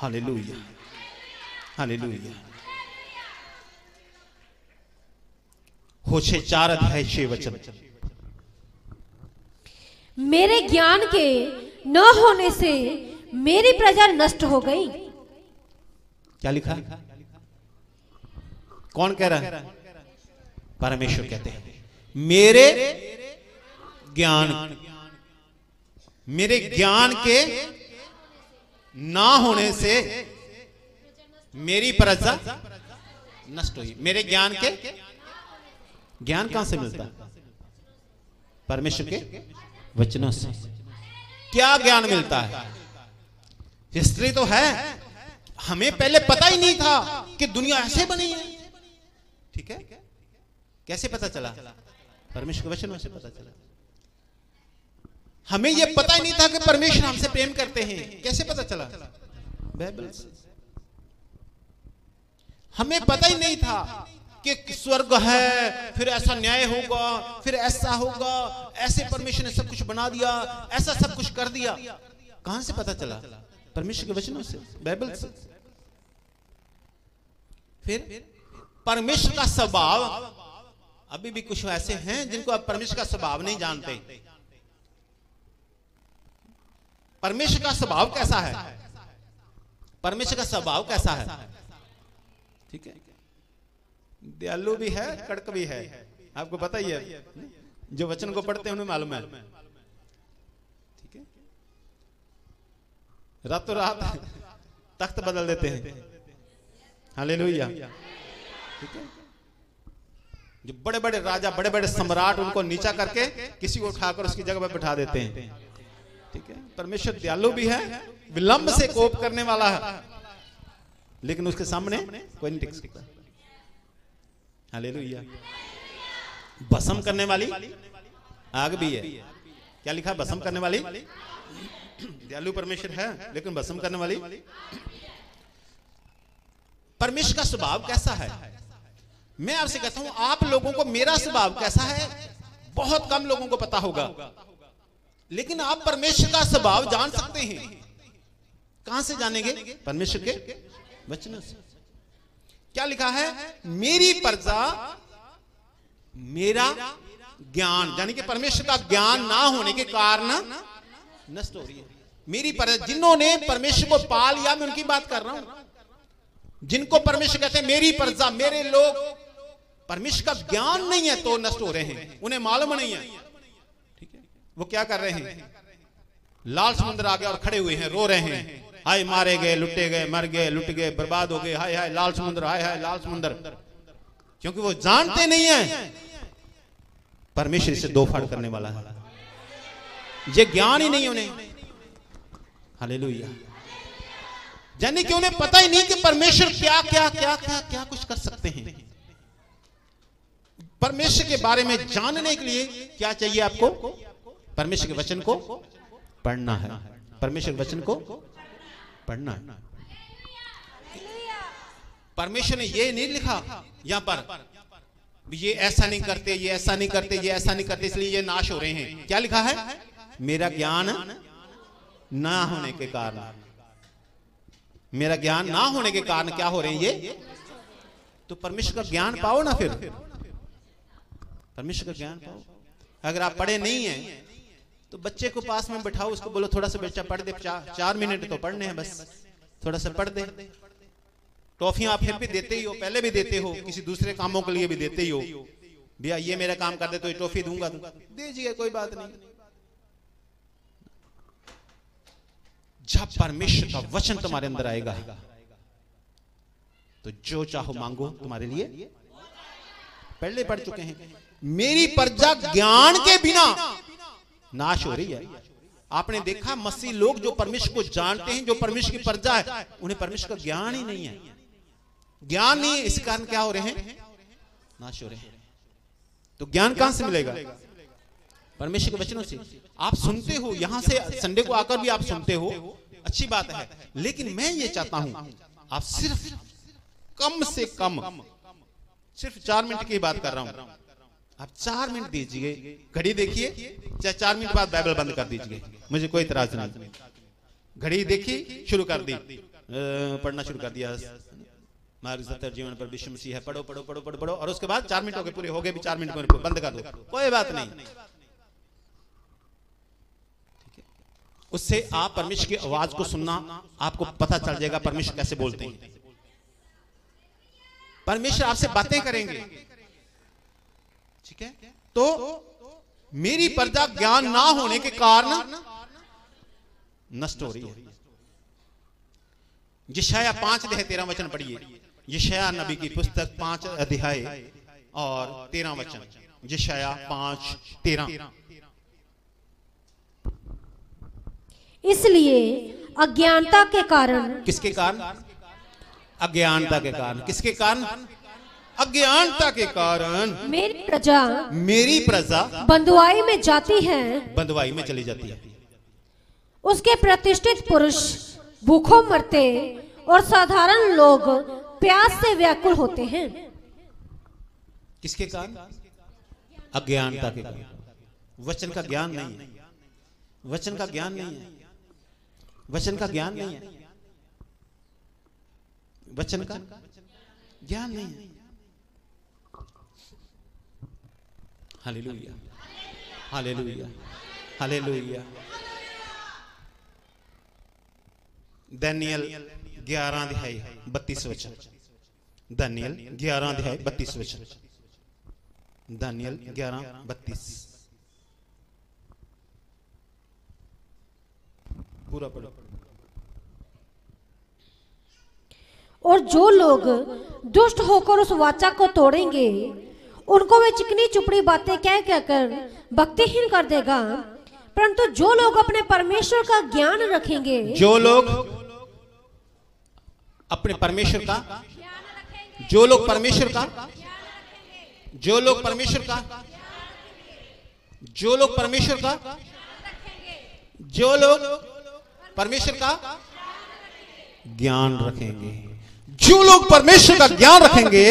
हालेलुया। हालेलुया। होशे चार अध्याय छह वचन। मेरे ज्ञान के न होने से मेरी प्रजा नष्ट हो गई। क्या लिखा? कौन कह रहा है? परमेश्वर कहते हैं। मेरे ज्ञान मेरे ज्ञान के ना होने से मेरी प्रजा नष्ट हुई। मेरे ज्ञान के ज्ञान कहाँ से मिलता? परमेश्वर के वचनों से। क्या ज्ञान मिलता है? हिस्ट्री तो है। हमें पहले पता ही नहीं था कि दुनिया ऐसे बनी है। ठीक है? कैसे पता चला? परमेश्वर के वचनों से पता चला। हमें यह पता ही नहीं था कि परमेश्वर हमसे प्रेम करते हैं। कैसे पता चला? बाइबल से हमें पता ही नहीं था कि स्वर्ग है फिर ऐसा न्याय होगा फिर ऐसा होगा ऐसे परमेश्वर ने सब कुछ बना दिया ऐसा सब कुछ कर दिया। कहाँ से पता चला? परमेश्वर के वचनों से। बाइबल से फिर परमेश्वर का स्वभाव, अभी भी कुछ ऐसे हैं जिनको आप परमेश्वर का स्वभाव नहीं जानते। परमेश्वर का स्वभाव कैसा है? परमेश्वर का स्वभाव कैसा है? ठीक है? दयालु भी है, कड़क भी है। आपको पता ही है। जो वचन को पढ़ते हैं उन्हें मालूम है। ठीक है? रातों रात तख्त बदल देते हैं। हालेलुया। ठीक है? जो बड़े बड़े राजा बड़े बड़े सम्राट उनको नीचा करके किसी को उठाकर उसकी जगह पर बैठा देते हैं। ठीक है? परमेश्वर दयालु भी है, विलंब से कोप करने वाला है। लेकिन उसके सामने कोई नहीं टिक सकता। हालेलुया। भस्म करने वाली आग भी है। क्या लिखा? भस्म करने वाली? दयालु परमेश्वर है, लेकिन भसम करने वाली परमेश्वर का स्वभाव कैसा है? मैं आपसे कहता हूँ, आप लोगों को मेरा स्वभाव कैसा है? बहुत कम लोगों को पता होगा। लेकिन आप परमेश्वर का स्वभाव जान सकते हैं। कहाँ से जानेंगे? परमेश्वर के वचनों से। क्या लिखा है? मेरी प्रजा, मेरा ज्ञान। यानी कि परमेश्वर का ज्ञान ना होने के कारण नष्ट हो रही है। मेरी प्रजा, जिन्होंने परमेश्वर को पा लिया मैं उनकी बात कर रहा हूँ जिनको परमेश्वर कहते हैं, मेरी प्रजा, मेरे लोग। परमेश्वर का ज्ञान नहीं है तो नष्ट हो रहे हैं। उन्हें मालूम नहीं है। ठीक है? वो क्या कर रहे हैं? लाल समुद्र आ गया और खड़े हुए हैं, रो रहे हैं। हाय, मारे गए, लुटे गए, मर गए, लुट गए, बर्बाद हो गए। हाय हाय, लाल समुद्र, हाय हाय, लाल समुद्र। क्योंकि वो जानते नहीं है। परमेश्वर इसे दो फाड़ करने वाला है। ये ज्ञान ही नहीं उन्हें। हालेलुया। यानी कि उन्हें पता ही नहीं कि परमेश्वर क्या क्या क्या क्या क्या कुछ कर सकते हैं। परमेश्वर के बारे में जानने के लिए क्या चाहिए आपको? परमेश्वर के वचन को पढ़ना है। परमेश्वर के वचन को पढ़ना है। परमेश्वर ने ये नहीं लिखा यहाँ पर ये ऐसा नहीं करते, ये ऐसा नहीं करते, ये ऐसा नहीं करते, इसलिए ये नाश हो रहे हैं। क्या लिखा है? मेरा ज्ञान ना होने के कारण। मेरा ज्ञान ना होने के कारण क्या हो रहे हैं ये? तो परमेश्वर का ज्ञान पाओ ना फिर। परमेश्वर का ज्ञान पाओ। अगर आप पढ़े नहीं है तो बच्चे को पास में बैठाओ, उसको बोलो, थोड़ा सा बच्चा पढ़ दे चार मिनट तो पढ़ने हैं बस। थोड़ा सा पढ़ दे। टॉफियाँ आप फिर भी देते ही हो, पहले भी देते हो, किसी दूसरे कामों के लिए भी देते ही हो। भैया, ये मेरा काम कर दे तो ये टॉफी दूँगा दीजिए कोई बात नहीं। जब परमेश्वर का वचन तुम्हारे अंदर आएगा तो जो चाहो मांगो तुम्हारे लिए। पहले पढ़ चुके हैं, मेरी प्रजा ज्ञान के बिना नाश हो रही है। आपने देखा, मसीह लोग जो परमेश्वर को जानते हैं, जो परमेश्वर की प्रजा है, उन्हें परमेश्वर का ज्ञान ही नहीं है। ज्ञान नहीं है, इस कारण क्या हो रहे हैं? नाश हो रहे हैं। तो ज्ञान कहाँ से मिलेगा? परमेश्वर के वचनों से। आप सुनते हो, यहाँ से संडे को आकर भी आप सुनते हो, अच्छी बात है। लेकिन मैं ये चाहता हूँ, आप सिर्फ़ कम से कम, सिर्फ़ चार मिनट की बात कर रहा हूँ। आप चार मिनट दीजिए, घड़ी देखिए, चाहे चार मिनट बाद बाइबल बंद कर दीजिए, मुझे कोई इतराज नहीं। घड़ी देखी शुरू कर दी। पढ़ना शुरू कर दिया। जीवन पर विश्व मसीह है, पढ़ो पढ़ो पढ़ो पढ़ो पढ़ो, और उसके बाद चार मिनट हो गए पूरे हो गए, भी चार मिनट बंद कर दो। कोई बात नहीं। उससे आप परमेश्वर की आवाज़ को सुनना, आपको पता चल जाएगा परमेश्वर कैसे बोलते हैं। परमेश्वर आपसे बातें करेंगे। ठीक है? तो मेरी प्रजा ज्ञान ना होने के कारण नष्ट हो रही है। यशाया पाँच अध्याय तेरह वचन पढ़िए। यशाया नबी की पुस्तक पाँच अध्याय और तेरह वचन। यशाया पाँच तेरह। इसलिए अज्ञानता के कारण किसके कारण? अज्ञानता के कारण। किसके कारण? अज्ञानता के कारण। मेरी प्रजा मेरी प्रजा बंधुआई में जाती है। बंधुआई में चली जाती है। उसके प्रतिष्ठित पुरुष भूखों मरते और साधारण लोग प्यास से व्याकुल होते हैं। किसके कारण? अज्ञानता के कारण। वचन का ज्ञान नहीं है। वचन का ज्ञान नहीं है। वचन का ज्ञान नहीं है। वचन का ज्ञान नहीं है। हालेलुया। हालेलुया। हालेलुया। दानियल ग्यारह अध्याय, बत्तीस वचन। दानियल ग्यारह अध्याय, बत्तीस वचन। दानियल ग्यारह, बत्तीस। पूरा पढ़ो। और जो लोग दुष्ट होकर उस वाचा को तोड़ेंगे उनको वे चिकनी चुपड़ी बातें कह कह कर भक्तिहीन कर देगा। परंतु जो लोग अपने परमेश्वर का ज्ञान रखेंगे जो लोग अपने परमेश्वर का जो लोग परमेश्वर का जो लोग परमेश्वर का जो लोग परमेश्वर का जो लोग परमेश्वर का ज्ञान रखेंगे। जो लोग परमेश्वर का ज्ञान रखेंगे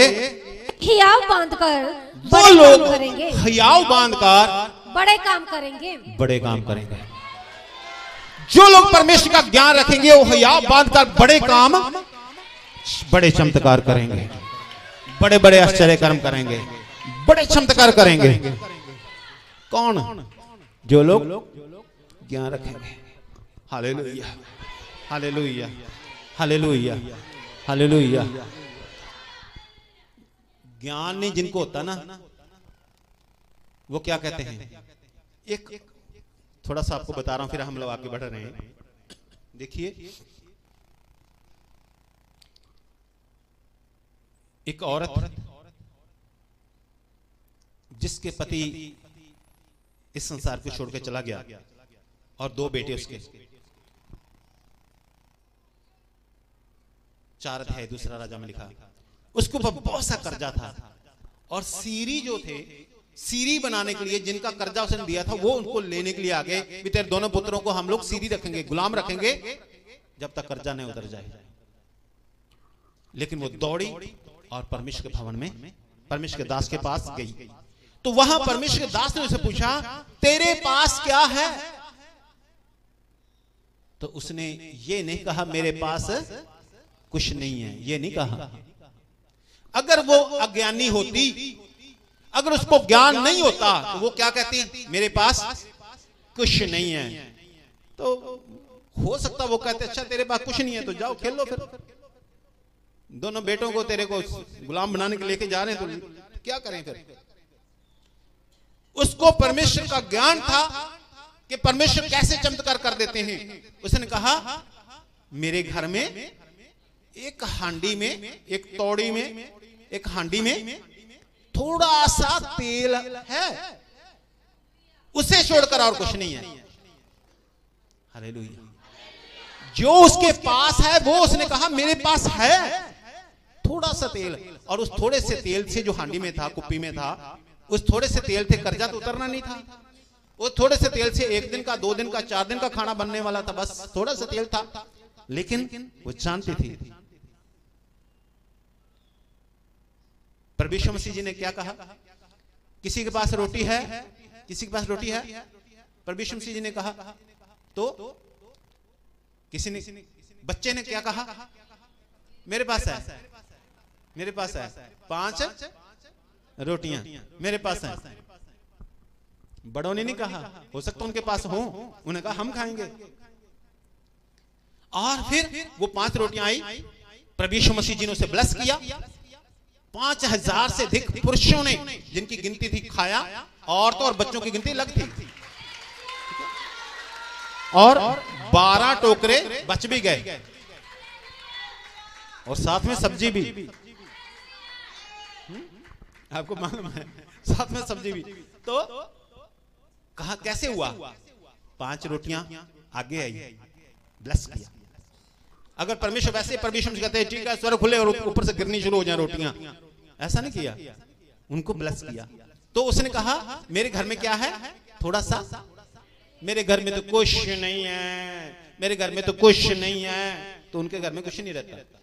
हियाव बांधकर वो बड़े काम लोग करेंगे। हयाव बांधकर बड़े काम करेंगे। बड़े काम करेंगे। जो लोग परमेश्वर का ज्ञान रखेंगे वो हयाव बांधकर बड़े काम बड़े चमत्कार करेंगे। बड़े बड़े आश्चर्य कर्म करेंगे। बड़े चमत्कार करेंगे। कौन? जो लोग ज्ञान रखेंगे। हालेलुया हालेलुया हालेलुया हालेलुया ज्ञान नहीं जिनको होता ना वो क्या कहते हैं? एक थोड़ा सा आपको बता रहा हूँ फिर हम लोग आगे बढ़ रहे हैं। देखिए एक औरत जिसके पति इस संसार को छोड़कर चला गया और दो बेटे उसके। चार अध्याय दूसरा राजा में लिखा। उसके ऊपर बहुत सा कर्जा था। और सीरी जो थे सीरी बनाने के लिए जिनका कर्जा उसने दिया था वो उनको लेने के लिए आ गए कि तेरे दोनों पुत्रों को हम लोग सीरी रखेंगे गुलाम रखेंगे जब तक कर्जा नहीं उतर जाए। लेकिन वो दौड़ी और परमेश्वर के भवन में परमेश्वर के दास के पास गई। तो वहाँ परमेश्वर के दास ने उसे पूछा तेरे पास क्या है? तो उसने ये नहीं कहा मेरे पास कुछ नहीं है। ये नहीं कहा। अगर वो अज्ञानी होती अगर उसको ज्ञान नहीं होता तो वो क्या कहती? मेरे पास कुछ नहीं है। तो हो सकता वो कहते अच्छा तेरे पास कुछ नहीं है तो जाओ खेलो फिर। दोनों बेटों को तेरे को गुलाम बनाने के लेके जा रहे हैं तो क्या करें फिर? उसको परमेश्वर का ज्ञान था कि परमेश्वर कैसे चमत्कार कर देते हैं। उसने कहा मेरे घर में एक हांडी में एक तौड़ी में एक हांडी में थोड़ा सा तेल है। उसे छोड़कर और कुछ नहीं है। हालेलुया। जो उसके पास है वो उसने कहा मेरे पास है। थोड़ा सा तेल। और उस थोड़े से तेल से जो हांडी में था कुप्पी में था उस थोड़े से तेल से कर्जा तो उतरना नहीं था। वो थोड़े से तेल से एक दिन का दो दिन का चार दिन का खाना बनने वाला था बस थोड़ा सा तेल था। लेकिन वो जानती थी परमेश्वर मसीह जी ने क्या कहा? किसी के पास रोटी है, किसी के पास रोटी है? परमेश्वर मसीह जी ने कहा तो किसी ने, बच्चे ने क्या कहा? मेरे पास है। मेरे पास है। पाँच रोटियाँ मेरे पास है। बड़ों ने नहीं कहा, हो सकता उनके पास हो, उन्हें कहा, हम खाएँगे। और फिर वो पाँच रोटियाँ आई प्रभु मसीह जी ने उसे ब्लस किया। पाँच हज़ार से अधिक पुरुषों ने जिनकी गिनती थी खाया, औरतों और बच्चों की गिनती अलग थी। और बारह टोकरे बच भी गए। और साथ में सब्ज़ी भी। आपको मालूम है, साथ में सब्ज़ी भी। तो कहा, कैसे हुआ? पाँच रोटियाँ आगे आई ब्लस किया। अगर परमेश्वर वैसे परमेश्वर कहते हैं, ठीक है स्वर खुले और ऊपर से गिरनी शुरू हो जाए रोटियाँ। ऐसा नहीं किया। उनको ब्लस किया। तो उसने कहा, मेरे घर में क्या है? थोड़ा सा। मेरे घर में तो कुछ नहीं है। मेरे घर में तो कुछ नहीं है। तो उनके घर में कुछ नहीं रहता।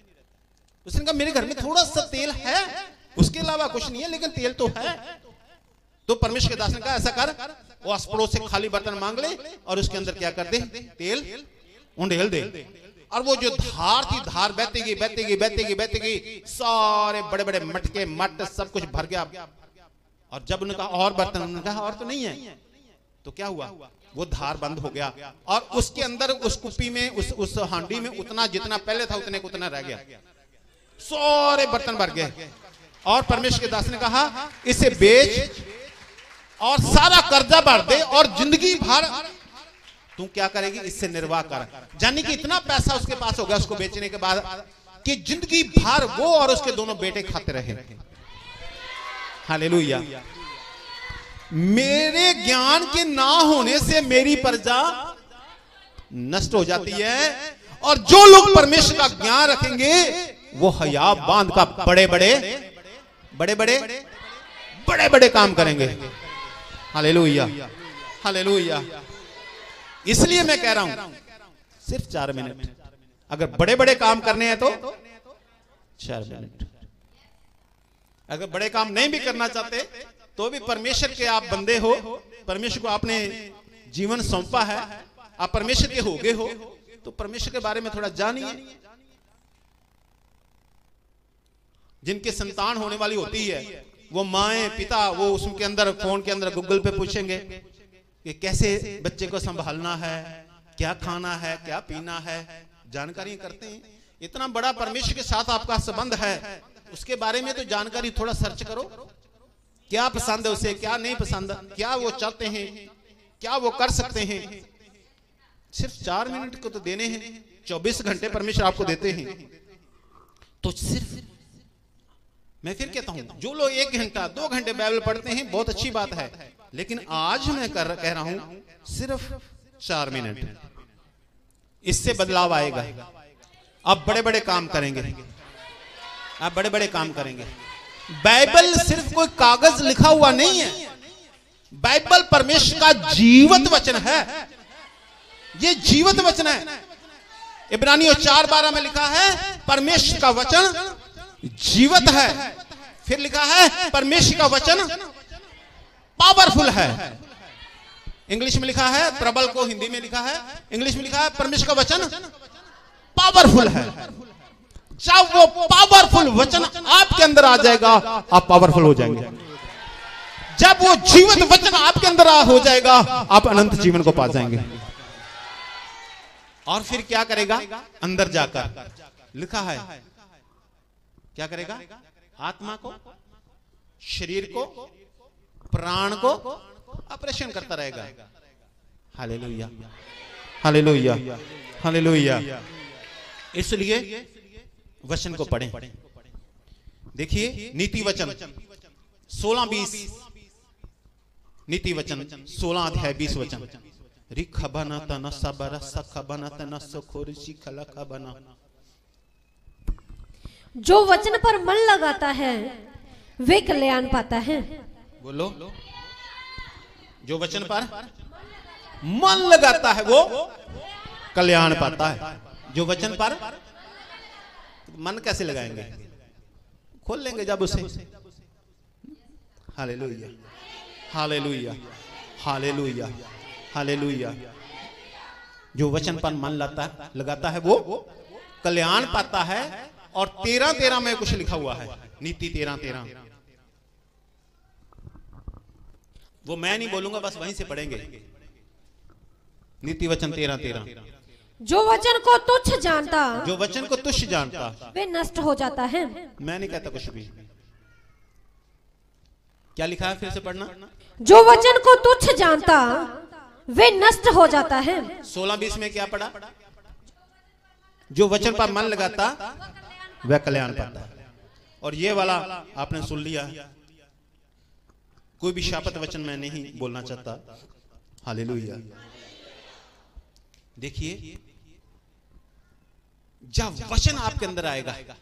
उसने कहा, मेरे घर में थोड़ा सा तेल है। उसके अलावा कुछ नहीं है, लेकिन तेल तो है। तो परमेश्वर के दास ने कहा, ऐसा कर। वो अस पड़ोस से खाली बर्तन मांग ले और उसके अंदर क्या कर दे? तेल, उंडेल दे। और वो जो धार थी, धार बहती गई बहती गई बहती गई बहती गई, सारे बड़े बड़े मटके, मट, सब कुछ भर गया। और जब उन्होंने कहा, और बर्तन? उन्होंने कहा, और तो नहीं है। तो क्या हुआ? वो धार बंद हो गया। और उसके अंदर, उस कुप्पी में, उस उस हांडी में उतना जितना पहले था, उतने उतना रह गया। सारे बर्तन भर गए। और परमेश्वर के दास ने कहा, इसे बेच और सारा कर्जा भर दे और ज़िंदगी भर तू क्या करेगी? इससे निर्वाह कर। जानी कि इतना पैसा उसके पास हो गया, उसको बेचने के बाद कि ज़िंदगी भर वो और उसके दोनों बेटे खाते रहे। हालेलुया। मेरे ज्ञान के ना होने से मेरी प्रजा नष्ट हो जाती है और जो लोग परमेश्वर का ज्ञान रखेंगे, वो हया बाँध का बड़े बड़े बड़े बड़े बड़े बड़े काम करेंगे। हालेलुया। हालेलुया। इसलिए मैं कह रहा हूँ, सिर्फ़ चार मिनट। अगर बड़े बड़े काम करने हैं तो चार मिनट। अगर बड़े काम नहीं भी करना चाहते तो भी परमेश्वर के आप बंदे हो, परमेश्वर को आपने जीवन सौंपा है, आप परमेश्वर के हो गए हो तो परमेश्वर के बारे में थोड़ा जानिए। जिनके संतान होने वाली होती है, वो माए, पिता, वो उसके अंदर, फ़ोन के अंदर, गूगल पे पूछेंगे कि कैसे बच्चे को संभालना है क्या खाना है क्या पीना है जानकारी करते हैं। इतना बड़ा परमेश्वर के साथ आपका संबंध है उसके बारे में तो जानकारी थोड़ा सर्च करो। क्या पसंद है उसे क्या नहीं पसंद क्या वो चाहते हैं क्या वो कर सकते हैं। सिर्फ़ चार मिनट को तो देने हैं चौबीस घंटे परमेश्वर आपको देते हैं। तो सिर्फ़ मैं फिर कहता हूँ जो लोग एक घंटा दो घंटे बाइबल पढ़ते हैं बहुत अच्छी बात है। लेकिन आज मैं कर कह रहा हूँ सिर्फ़ चार मिनट। इससे बदलाव आएगा। आप बड़े बड़े काम करेंगे। आप बड़े बड़े काम करेंगे। बाइबल सिर्फ़ कोई कागज़ लिखा हुआ नहीं है। बाइबल परमेश्वर का जीवत वचन है। ये जीवत वचन है। इब्रानियों चार बारह में लिखा है परमेश्वर का वचन जीवत है। फिर लिखा है परमेश्वर का वचन पावरफुल है। इंग्लिश में लिखा है, प्रबल को हिंदी में लिखा है। इंग्लिश में लिखा है, परमेश्वर का वचन पावरफुल है। जब वो पावरफुल वचन आपके अंदर आ जाएगा, आप पावरफुल हो जाएँगे। जब वो जीवन वचन आपके अंदर हो जाएगा, आप अनंत जीवन को पा जाएँगे। और फिर क्या करेगा? अंदर जाकर। लिखा है। क्या करेगा? आत्मा को, शरीर को प्राण को ऑपरेशन करता रहेगा। हालेलुया। हालेलुया। हालेलुया। इसलिए वचन को पढ़ें। देखिए, नीति वचन। सोलह बीस। नीति वचन। सोलह अध्याय बीस वचन। रिख बना तना सबरा, सख बना तना खलख बना। जो वचन पर मन लगाता है, वे कल्याण पाता है। बोलो। जो वचन पर, मन लगाता है वो कल्याण पाता है। जो वचन पर, मन कैसे लगाएँगे? खोल लेंगे जब उसे। हालेलुया। हालेलुया। हालेलुया। हालेलुया। जो वचन पर मन लाता, लगाता है वो कल्याण पाता है। और तेरह तेरह में कुछ लिखा हुआ है। नीति तेरह तेरह। वो मैं नहीं बोलूँगा बस वहीं से पढ़ेंगे। नीति वचन तेरह तेरह जो वचन को तुच्छ जानता जो वचन को तुच्छ जानता वे नष्ट हो जाता है। मैं नहीं कहता कुछ भी। क्या लिखा है फिर से पढ़ना? जो वचन को तुच्छ जानता वे नष्ट हो जाता है। सोलह बीस में क्या पढ़ा? जो वचन पर मन लगाता वह कल्याण पाता। और ये वाला आपने सुन लिया। कोई भी शापत वचन मैं नहीं बोलना चाहता। हालेलुया। देखिए, जब वचन आपके अंदर आएगा,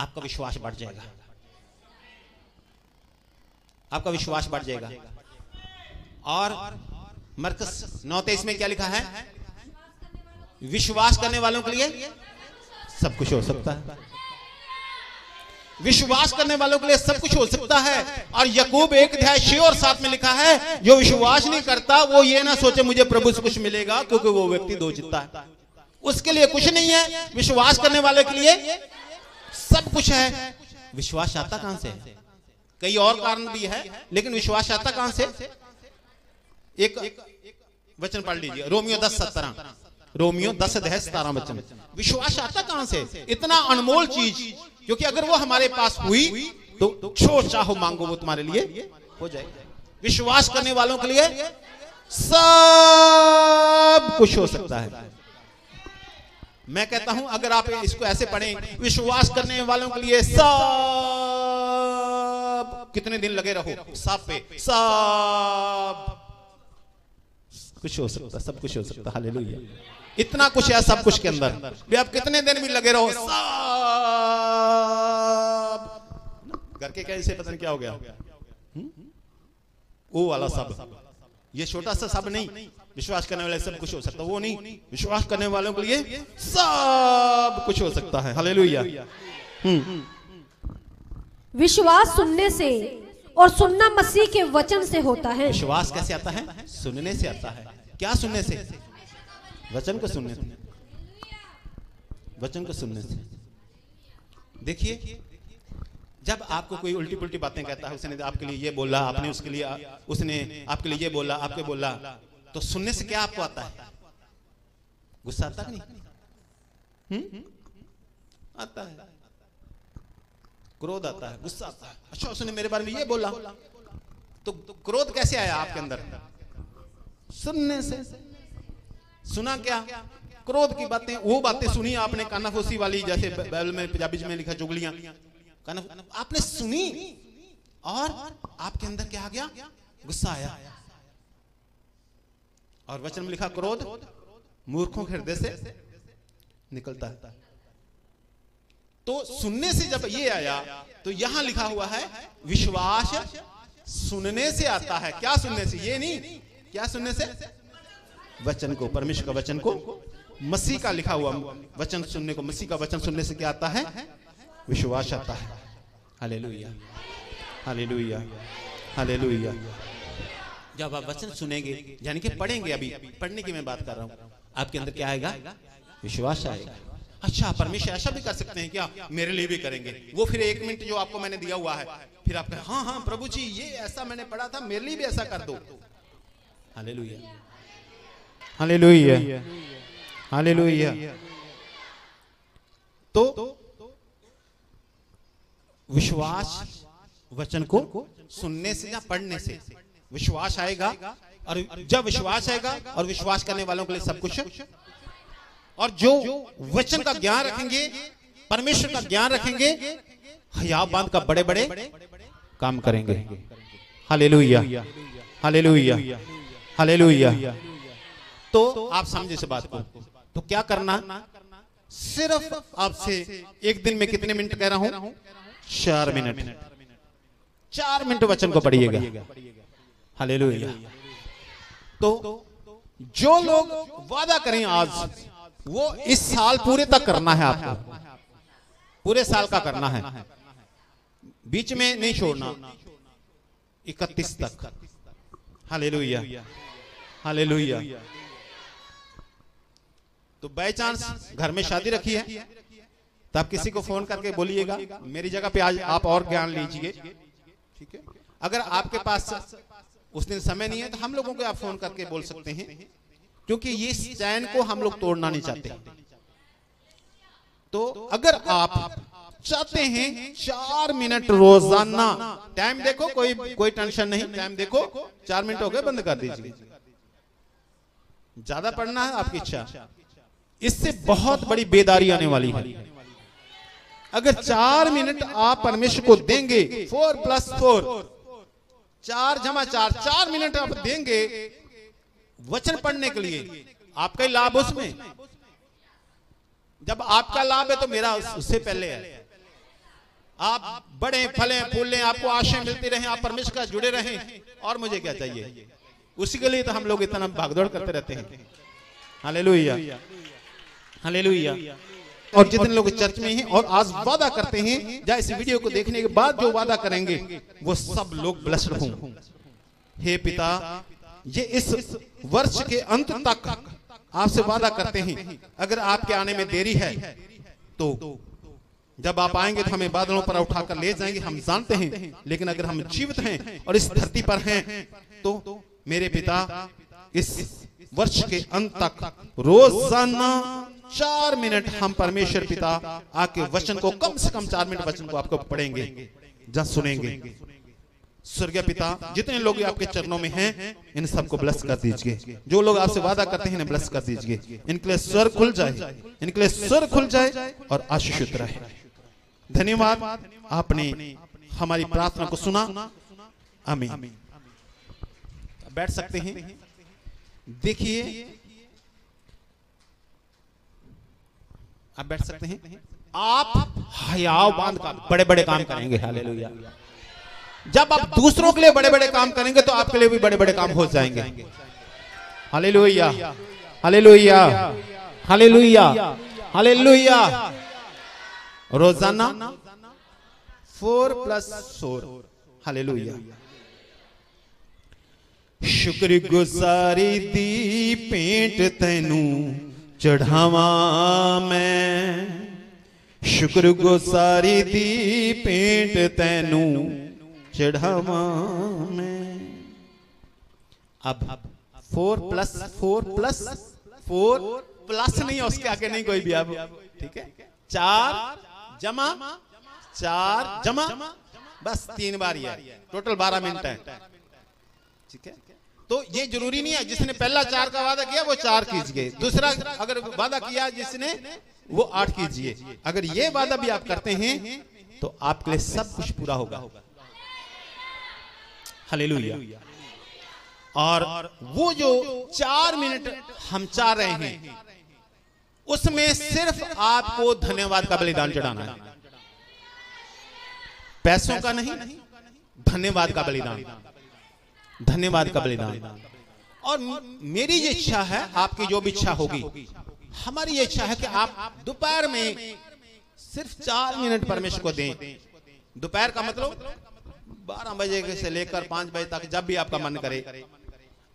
आपका विश्वास बढ़ जाएगा। आपका विश्वास बढ़ जाएगा। और मरकस नौ तेईस में क्या लिखा है? विश्वास करने वालों के लिए सब कुछ हो सकता है। विश्वास करने वालों के लिए सब कुछ हो सकता है। और यकूब एक अध्याय छह और सात में लिखा है, जो विश्वास नहीं करता, वो ये ना सोचे मुझे प्रभु से कुछ मिलेगा, क्योंकि वो व्यक्ति दो जितना है। उसके लिए कुछ नहीं है, विश्वास करने वाले के लिए सब कुछ है। विश्वास आता कहाँ से? कई और कारण भी है, लेकिन विश्वास आता कहाँ से? एक वचन पढ़ लीजिए, रोमियो दस सत्रह। रोमियो दस दह सतारह वचन। विश्वास आता कहाँ से? इतना अनमोल चीज़ क्योंकि अगर वो हमारे पास हुई तो जो चाहो मांगो वो तुम्हारे लिए, हो जाए। विश्वास करने वालों के लिए सब कुछ हो सकता है। मैं कहता हूँ, अगर आप इसको ऐसे पढ़ें, विश्वास करने वालों के लिए सब कितने दिन लगे रहो? सब पे, सब कुछ हो सकता, सब कुछ हो सकता। हालेलुया। इतना कुछ है सब कुछ के अंदर। भी आप कितने दिन भी लगे रहो सब। घर के कैसे पता नहीं क्या हो गया? वो वाला सब। ये छोटा सा सब नहीं। विश्वास करने वाले सब कुछ हो सकता वो नहीं। विश्वास करने वालों के लिए सब कुछ हो सकता है। हम्म विश्वास सुनने से और सुनना मसीह के वचन से होता है। विश्वास कैसे आता है? सुनने से आता है। क्या सुनने से? वचन को सुनने से वचन को सुनने से देखिए, जब आपको कोई उल्टी पुल्टी बातें कहता है, उसने आपके लिए ये बोला, आपने उसके लिए, उसने आपके लिए ये बोला, आपके बोला तो सुनने से क्या आपको आता है? गुस्सा आता नहीं? हम्म? आता है। क्रोध आता है, गुस्सा आता है। अच्छा उसने मेरे बारे में ये बोला। तो क्रोध कैसे आया आपके अंदर? सुनने से। सुना क्या? क्रोध की बातें, वो बातें सुनी आपने कानाफूसी वाली, जैसे बाइबल में, पंजाबी में लिखा चुगलियाँ। आपने सुनी? और आपके अंदर क्या आ गया? गुस्सा आया। और वचन में लिखा, क्रोध मूर्खों के हृदय से निकलता है। तो सुनने से जब ये आया तो यहाँ लिखा हुआ है, विश्वास सुनने से आता है। क्या सुनने से? ये नहीं। क्या सुनने से? वचन को, परमेश्वर का वचन को, मसीह का लिखा हुआ वचन सुनने को, मसीह का वचन सुनने से क्या आता है? विश्वास आता है। हालेलुया। हालेलुया। जब आप वचन सुनेंगे, यानी कि पढ़ेंगे अभी, पढ़ने की मैं बात कर रहा हूँ, आपके अंदर क्या आएगा? विश्वास आएगा। अच्छा परमेश्वर ऐसा भी कर सकते हैं क्या मेरे लिए भी करेंगे। वो फिर एक मिनट जो आपको मैंने दिया हुआ है, फिर आप हाँ हाँ प्रभु जी, ये ऐसा मैंने पढ़ा था, मेरे लिए भी ऐसा कर दो। हालेलुया। हालेलुया हालेलुया तो विश्वास वचन को सुनने से या पढ़ने से? विश्वास आएगा और जब विश्वास आएगा और विश्वास करने वालों के लिए सब कुछ। और जो वचन का ज्ञान रखेंगे परमेश्वर का ज्ञान रखेंगे हया बाँध का बड़े बड़े काम करेंगे। हालेलुया हालेलुया हालेलुया तो आप समझे इस बात को। तो क्या करना? सिर्फ़ आपसे एक दिन में कितने मिनट कह रहा हूँ? चार मिनट। चार मिनट वचन को पढ़िएगा। हालेलुया। तो जो लोग वादा करें आज, वो इस साल पूरे तक करना है आपको। पूरे साल का करना है। बीच में नहीं छोड़ना। इकतीस तक। हालेलुया। हालेलुया। तो बाय चांस घर में शादी रखी है। तो आप किसी को फ़ोन करके बोलिएगा, मेरी जगह पे आज आप और ज्ञान लीजिए। ठीक है? अगर आपके पास उस दिन समय नहीं है तो हम लोगों को आप फ़ोन करके बोल सकते हैं। क्योंकि ये चैन को हम लोग तोड़ना नहीं चाहते। तो अगर आप चाहते हैं चार मिनट रोज़ाना टाइम देखो, कोई कोई टेंशन नहीं टाइम देखो, चार मिनट हो गए, बंद कर दीजिए। ज़्यादा पढ़ना है, आपकी इच्छा। इससे बहुत बड़ी बेदारी आने वाली है। अगर चार मिनट आप परमेश्वर को देंगे, फोर प्लस फोर, चार जमा चार चार मिनट आप देंगे वचन पढ़ने के लिए, आपका ही लाभ उसमें। जब आपका लाभ है तो मेरा उससे पहले है। आप बड़े फले फूले आपको आशय मिलती रहे, आप परमेश्वर का जुड़े रहे, और मुझे क्या चाहिए? उसी के लिए तो हम लोग इतना भागदौड़ करते रहते हैं हाँ। हालेलुया। हालेलुया और जितने लोग चर्च में हैं और आज वादा करते हैं, या इस वीडियो को देखने के बाद जो वादा करेंगे, वो सब लोग ब्लस्ड हों। हे पिता, ये इस वर्ष के अंत तक आपसे वादा करते हैं। अगर आपके आने में देरी है तो जब आप आएँगे तो हमें बादलों पर उठाकर ले जाएँगे, हम जानते हैं। लेकिन अगर हम जीवित हैं और इस धरती पर हैं तो मेरे पिता, इस वर्ष के अंत तक रोज़ाना चार मिनट हम परमेश्वर पिता आके वचन को कम से कम चार मिनट वचन को आपको पढ़ेंगे जब सुनेंगे। स्वर्गीय पिता, जितने लोग आपके चरणों में हैं, इन सबको ब्लस कर दीजिए। जो लोग आपसे वादा करते हैं, इन्हें ब्लस कर दीजिए। इनके लिए स्वर खुल जाए, इनके लिए स्वर खुल जाए और आशीषित रहे। धन्यवाद, आपने हमारी प्रार्थना को सुना। आमीन। बैठ सकते हैं। देखिए आप बैठ सकते हैं। आप हयाव बाँध का बड़े बड़े काम करेंगे। जब आप दूसरों के लिए बड़े बड़े काम करेंगे तो आपके लिए भी बड़े बड़े काम हो जाएँगे। हालेलुया। हालेलुया। हालेलुया। हालेलुया। रोज़ाना फोर प्लस फोर। हालेलुया। शुक्रगुजारी दी पेंट तेनू। चढ़ावा मैं। शुक्रगुजारी दी पेंट तेनू। चढ़ावा मैं। अब four plus four plus four plus नहीं है उसके आगे नहीं कोई भी अब। ठीक है? चार जमा चार जमा। बस तीन बार है टोटल बारह मिनट है। ठीक है? तो ये ज़रूरी नहीं है जिसने पहला चार का वादा किया वो चार कीजिए। दूसरा अगर वादा किया जिसने वो आठ कीजिए। अगर ये वादा भी आप करते हैं तो आपके लिए सब कुछ पूरा होगा। हालेलुया। और वो जो चार मिनट हम चाह रहे हैं उसमें सिर्फ़ आपको धन्यवाद का बलिदान चढ़ाना है। पैसों का नहीं धन्यवाद का बलिदान। धन्यवाद का बलिदान और मेरी ये इच्छा है आपकी जो भी इच्छा होगी हमारी ये इच्छा है कि आप दोपहर में सिर्फ़ चार मिनट परमेश्वर को दें। दोपहर का मतलब बारह बजे से लेकर पाँच बजे तक जब भी आपका मन करे।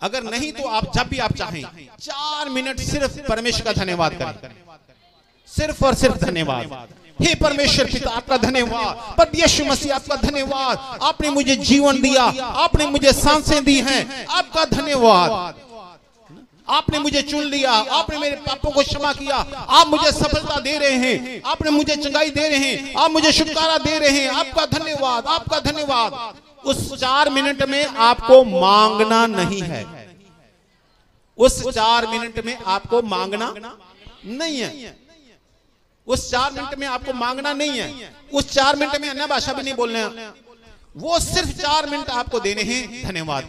अगर नहीं तो आप जब भी आप चाहें चार मिनट सिर्फ़ परमेश्वर का धन्यवाद करें। सिर्फ़ और सिर्फ़ धन्यवाद। हे परमेश्वर पिता, आपका धन्यवाद। पर यीशु मसीह, आपका धन्यवाद। आपने मुझे जीवन दिया, आपने मुझे साँसें दी हैं। आपका धन्यवाद। आपने मुझे चुन लिया, आपने मेरे पापों को क्षमा किया। आप मुझे सफलता दे रहे हैं, आपने मुझे चंगाई दे रहे हैं, आप मुझे छुटकारा दे रहे हैं। आपका धन्यवाद आपका धन्यवाद। उस चार मिनट में आपको मांगना नहीं है। उस चार मिनट में आपको मांगना नहीं है। उस चार मिनट में आपको मांगना नहीं है। उस चार मिनट में अन्य भाषा भी नहीं बोलना वो सिर्फ़ चार मिनट आपको देने हैं। धन्यवाद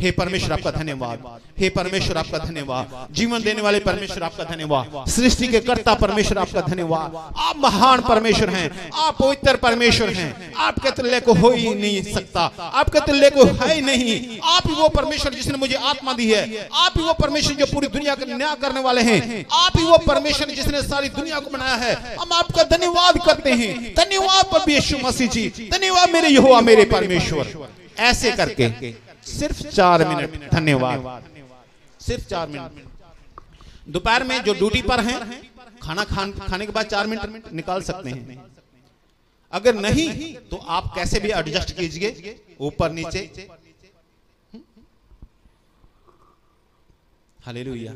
हे परमेश्वर, आपका धन्यवाद। हे परमेश्वर, आपका धन्यवाद। जीवन देने वाले परमेश्वर, आपका धन्यवाद। सृष्टि के कर्ता परमेश्वर, आपका धन्यवाद। आप महान परमेश्वर हैं। आप पवित्र परमेश्वर हैं। आपके तुल्य को हो ही नहीं सकता। आपके तुल्य को है ही नहीं। आप ही वो परमेश्वर जिसने मुझे आत्मा दी है। आप ही वो परमेश्वर जो पूरी दुनिया का न्याय करने वाले हैं। आप ही वो परमेश्वर जिसने सारी दुनिया को बनाया है। हम आपका धन्यवाद करते हैं। धन्यवाद मसीह जी। धन्यवाद मेरे यहोवा, मेरे परमेश्वर। ऐसे करके सिर्फ़ चार मिनट। धन्यवाद। सिर्फ़ चार मिनट। दोपहर में जो ड्यूटी पर हैं, खाना खान खाने के बाद चार मिनट निकाल सकते हैं। अगर नहीं तो आप कैसे भी एडजस्ट कीजिए, ऊपर, नीचे। हालेलुया।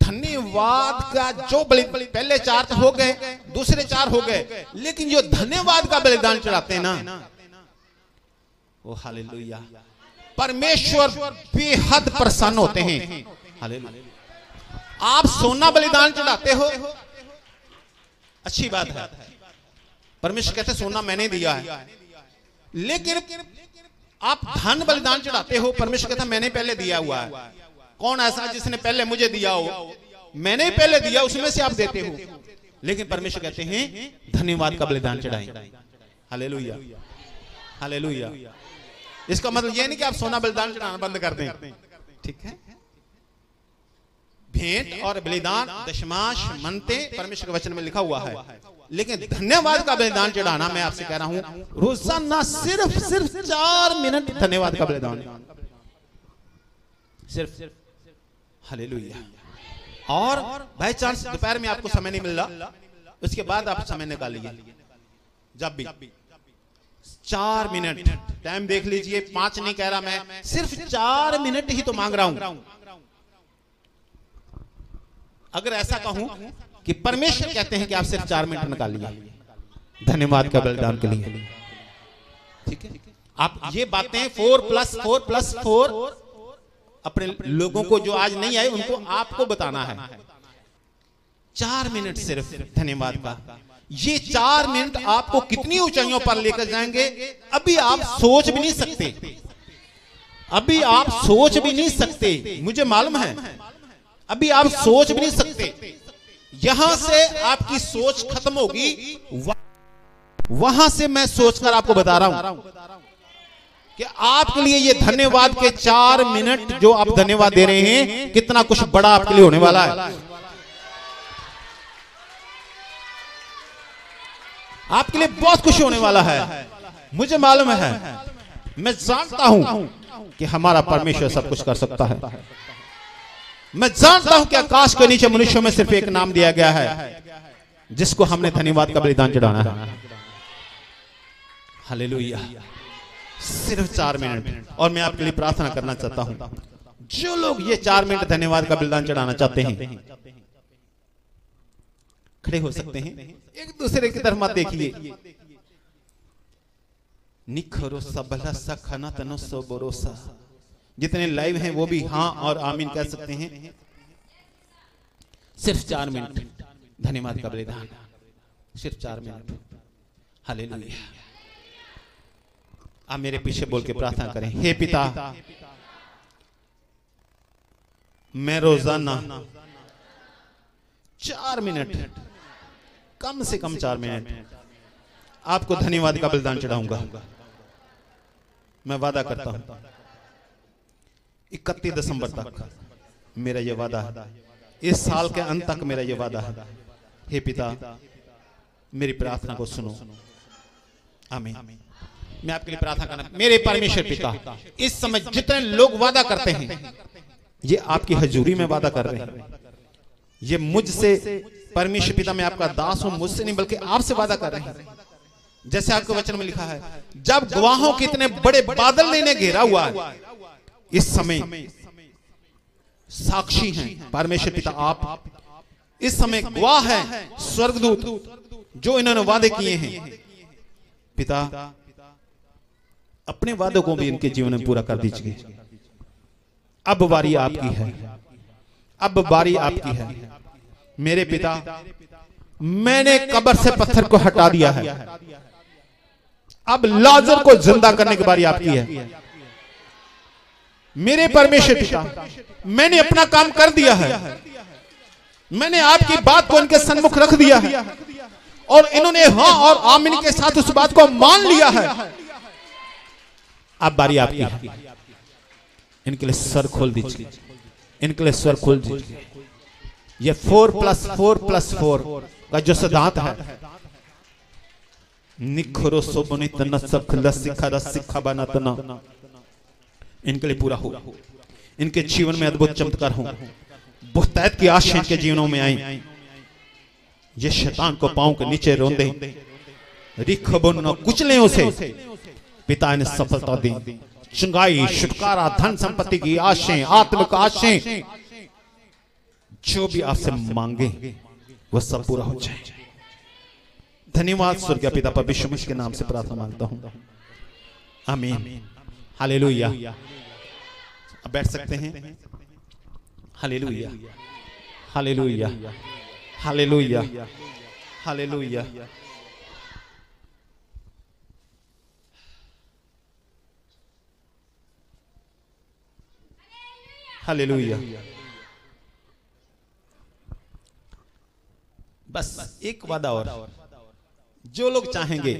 धन्यवाद का जो बलि पहले चार तो हो गए, दूसरे चार हो गए, लेकिन जो धन्यवाद का बलिदान चढ़ाते हैं ना ओ हालेलुया परमेश्वर बेहद प्रसन्न होते हैं हालेलुया आप सोना बलिदान चढ़ाते हो अच्छी बात है परमेश्वर कहते सोना मैंने दिया है लेकिन आप धन बलिदान चढ़ाते हो परमेश्वर कहता मैंने पहले दिया हुआ है कौन ऐसा जिसने पहले मुझे दिया हो मैंने पहले दिया उसमें से आप देते हो लेकिन परमेश्वर कहते हैं धन्यवाद का बलिदान चढ़ाएँ हालेलुया हालेलुया इसका मतलब यह नहीं कि आप सोना बलिदान चढ़ाना बंद कर दें। ठीक है? भेंट और बलिदान, दशमाश मनते परमेश्वर के वचन में लिखा हुआ है। लेकिन धन्यवाद का बलिदान चढ़ाना मैं आपसे कह रहा हूँ, रोज़ाना सिर्फ़ सिर्फ़ चार मिनट धन्यवाद का बलिदान। सिर्फ़ हालेलुया। और बाई चांस दोपहर में आपको समय नहीं मिल रहा, उसके बाद आप समय निकालिए। जब भी। चार मिनट। टाइम देख लीजिए, पाँच नहीं कह रहा मैं। सिर्फ़ चार मिनट ही तो मांग रहा हूँ। अगर ऐसा कहूँ कि परमेश्वर कहते हैं कि आप सिर्फ़ चार मिनट निकालिए धन्यवाद का बलिदान के लिए। ठीक है? आप ये बातें four plus four plus four अपने लोगों को जो आज नहीं आए, उनको आपको बताना है। चार मिनट सिर्फ़। धन्यवाद का। ये चार मिनट आपको कितनी ऊंचाइयों पर लेकर जाएँगे? अभी आप सोच भी नहीं सकते। अभी आप सोच भी नहीं सकते। मुझे मालूम है। अभी आप सोच भी नहीं सकते। यहाँ से आपकी सोच खत्म होगी। वहाँ से मैं सोचकर आपको बता रहा हूँ कि आपके लिए ये धन्यवाद के चार मिनट जो आप धन्यवाद दे रहे हैं, कितना कुछ बड़ा आपके लिए होने वाला है। आपके लिए बहुत खुशी होने वाला है। मुझे मालूम है। मैं जानता हूँ कि हमारा परमेश्वर सब कुछ कर सकता है। मैं जानता हूँ कि आकाश के नीचे मनुष्यों में सिर्फ़ एक नाम दिया गया है, जिसको हमने धन्यवाद का बलिदान चढ़ाना है। हालेलुया। सिर्फ़ चार मिनट। और मैं आपके लिए प्रार्थना करना चाहता हूँ। जो लोग ये चार मिनट धन्यवाद का बलिदान चढ़ाना चाहते हैं खड़े हो सकते हैं। एक दूसरे की तरफ़ मत देखिए। निखरो सबला सखना तनो सो भरोसा जितने लाइव हैं वो भी हाँ और आमीन कह सकते हैं। सिर्फ़ चार मिनट। धन्यवाद का बलिदान सिर्फ़ चार मिनट। हले आप मेरे पीछे बोल के प्रार्थना करें। हे पिता मैं रोज़ाना चार मिनट कम से कम चार मिनट। आपको धन्यवाद का बलिदान चढ़ाऊँगा। मैं वादा करता हूँ। इकतीस दिसंबर तक मेरा यह वादा। है इस साल के अंत तक मेरा यह वादा। है हे पिता मेरी प्रार्थना को सुनो। आमीन। मैं आपके लिए प्रार्थना करना मेरे परमेश्वर पिता इस समय जितने लोग वादा करते हैं ये आपकी हजूरी में वादा कर रहे हैं। ये मुझसे परमेश्वर पिता, मैं आपका दास हूँ, मुझसे नहीं, बल्कि आपसे वादा कर रहे हैं। जैसे आपके वचन में लिखा है, जब गवाहों के इतने बड़े बादल ने घेरा हुआ है, इस समय साक्षी हैं परमेश्वर पिता आप। इस समय गवाह है स्वर्गदूत जो इन्होंने वादे किए हैं। पिता, अपने वादों को भी इनके जीवन में पूरा कर दीजिए। अब बारी आपकी है। अब बारी आपकी है। मेरे पिता मैंने कब्र से पत्थर को हटा दिया है। अब लाजर को ज़िंदा करने की बारी आपकी है। मेरे परमेश्वर पिता मैंने अपना काम कर दिया है। मैंने आपकी बात को इनके सन्मुख रख दिया है। और इन्होंने हाँ और आमिन के साथ उस बात को मान लिया है। अब बारी आपकी है। इनके लिए सर खोल दीजिए। इनके लिए सर खोल दीजिए। ये four plus four plus four का जो सिद्धांत है। निखरो सोबनित लसिखा रसिखा बनतना इनके लिए पूरा हो इनके जीवन में अद्भुत चमत्कार हो। बुहतैत की आशा इनके जीवनों में आई। ये शैतान को पाँव के नीचे रोंदे। रिख रिखबन कुचले उसे पिता ने सफलता दी। चंगाई छुटकारा धन संपत्ति की आशें आत्मिक आशें। जो भी आपसे मांगे वह सब पूरा हो जाए। धन्यवाद, स्वर्गीय पिता पर विश्व के नाम से प्रार्थना माँगता हूँ। आमीन। हालेलुया। अब बैठ सकते हैं। हालेलुया। हालेलुया। हालेलुया। हालेलुया। हालेलुया। बस एक वादा और। जो लोग चाहेंगे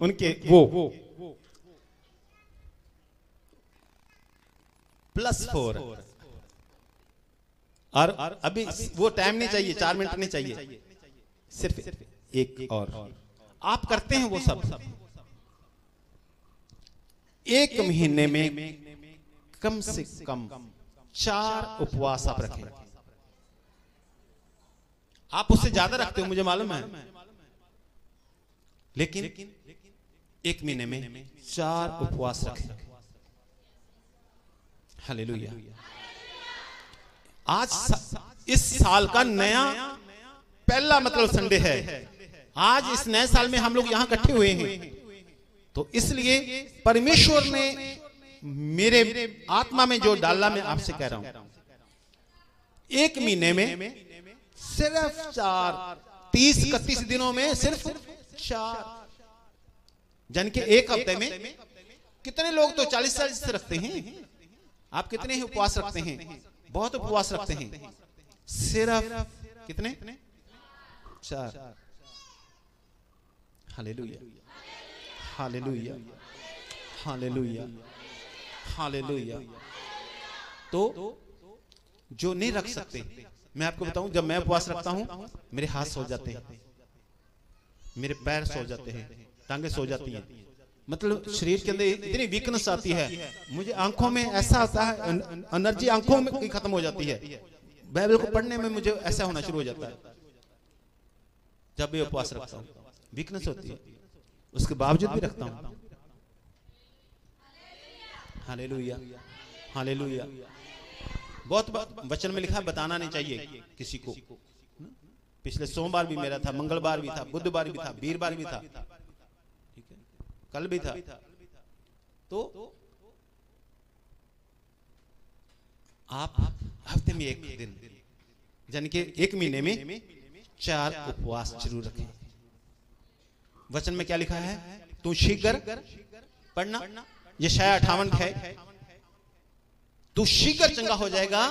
उनके वो। Plus four. और अभी वो टाइम नहीं चाहिए चार मिनट नहीं चाहिए। सिर्फ़ एक और। आप करते हैं वो सब। एक महीने में कम से कम चार उपवास आप रखें। आप उससे ज़्यादा रखते हो, मुझे मालूम है। लेकिन एक महीने में चार उपवास रखें। हालेलुया। आज इस साल का नया, पहला मतलब संडे है। आज इस नए साल में हम लोग यहाँ इकट्ठे हुए हैं। तो इसलिए परमेश्वर ने मेरे आत्मा में जो डाला मैं आपसे कह रहा हूँ, एक महीने में सिर्फ़ चार। तीस इकतीस दिनों में सिर्फ़ चार। जन के एक हफ़्ते में कितने लोग तो चालीस चालीस रखते हैं? आप कितने ही उपवास रखते हैं? बहुत उपवास रखते हैं। सिर्फ़ कितने? चार। हालेलुया। हालेलुया। हालेलुया। हालेलुया। तो जो नहीं रख सकते मैं आपको बताऊँ जब मैं उपवास रखता हूँ मेरे हाथ सो जाते हैं। मेरे पैर सो जाते हैं टांगे सो जाती हैं। मतलब शरीर के अंदर इतनी वीकनेस आती है मुझे आँखों में ऐसा आता है एनर्जी आँखों में खत्म हो जाती है। बाइबल को पढ़ने में मुझे ऐसा होना शुरू हो जाता है। जब मैं उपवास रखता हूँ वीकनेस होती है। उसके बावजूद भी रखता हूँ। हालेलुया। हालेलुया। बहुत वचन में लिखा बताना नहीं चाहिए किसी को। पिछले सोमवार भी मेरा था, मंगलवार भी था, बुधवार भी था, वीरवार भी था। ठीक है? कल भी था। तो आप हफ़्ते में एक दिन, यानी कि एक महीने में चार उपवास ज़रूर रखें। वचन में क्या लिखा है? तू शीघ्र पढ़ना। ये शायद अठावन है तू शीघ्र चंगा हो जाएगा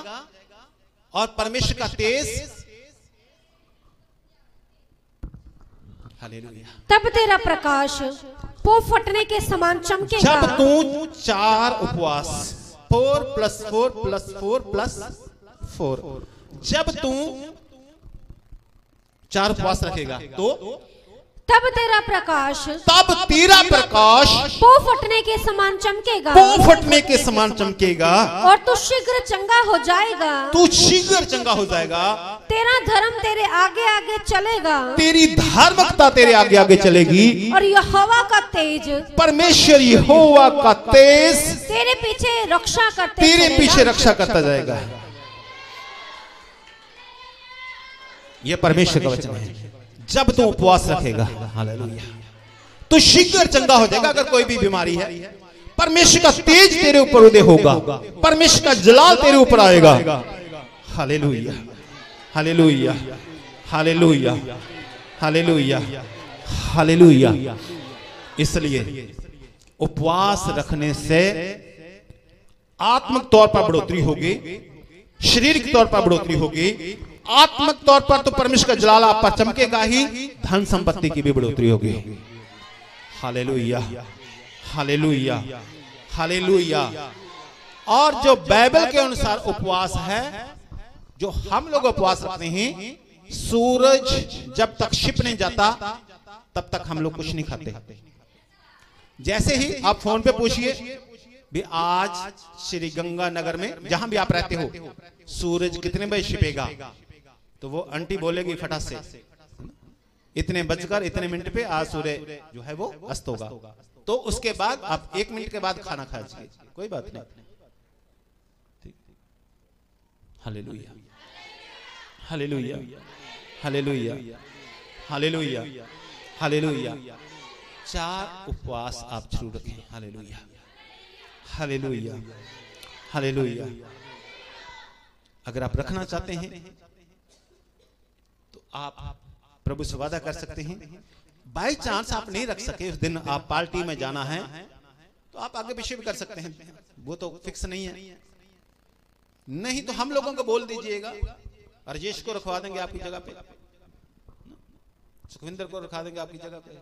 और परमेश्वर का तेज तब तेरा प्रकाश पो फटने के समान चमकेगा। जब तू चार उपवास four plus four plus four plus four जब तू चार उपवास रखेगा तो तब तेरा प्रकाश तब तेरा प्रकाश पो फटने के समान चमकेगा। पो फटने के समान चमकेगा। और तू शीघ्र चंगा हो जाएगा। तू शीघ्र चंगा हो जाएगा। तेरा धर्म तेरे आगे आगे चलेगा। तेरी धार्मिकता तेरे आगे आगे चलेगी। और यहोवा का तेज। परमेश्वर यहोवा का तेज तेरे पीछे रक्षा करते तेरे पीछे रक्षा करता जाएगा। यह परमेश्वर का वचन है। जब तू उपवास रखेगा। तो शीघ्र चंगा हो जाएगा अगर कोई भी बीमारी है। परमेश्वर का तेज तेरे ऊपर उदय होगा। परमेश्वर का जलाल तेरे ऊपर आएगा। हालेलुया। हालेलुया। हालेलुया। हालेलुया। हालेलुया। इसलिए उपवास रखने से आत्मिक तौर पर बढ़ोतरी होगी शारीरिक तौर पर बढ़ोतरी होगी आत्मिक तौर पर तो परमेश्वर का जलाल आप पर चमकेगा ही, धन संपत्ति की भी बढ़ोतरी होगी। हालेलुया। हालेलुया। हालेलुया। और जो बाइबल के अनुसार उपवास है, जो हम लोग उपवास रखते हैं, सूरज जब तक छिप नहीं जाता, तब तक हम लोग कुछ नहीं खाते। जैसे ही आप फ़ोन पे पूछिए, भी आज श्री गंगानगर में जहाँ भी आप रहते हो, सूरज कितने बजे छिपेगा? तो वो आंटी बोलेगी फटाक से इतने बजकर इतने मिनट पे आज सूर्य जो है वो अस्त होगा। तो उसके बाद आप एक मिनट के बाद खाना खा लीजिए कोई बात नहीं। हालेलुया। हालेलुया। हालेलुया। हालेलुया। हालेलुया। चार उपवास आप ज़रूर रखें। हले लोहिया हालेलुया। हालेलुया। हालेलुया। अगर आप रखना चाहते हैं तो आप प्रभु से वादा कर सकते हैं। बाई चांस आप नहीं रख सके उस दिन आप पार्टी में जाना है तो आप आगे पीछे भी कर सकते हैं। वो तो फिक्स नहीं है। नहीं तो हम लोगों को बोल दीजिएगा राजेश को रखवा देंगे आपकी जगह पे। सुखविंदर को रखा देंगे आपकी जगह पे।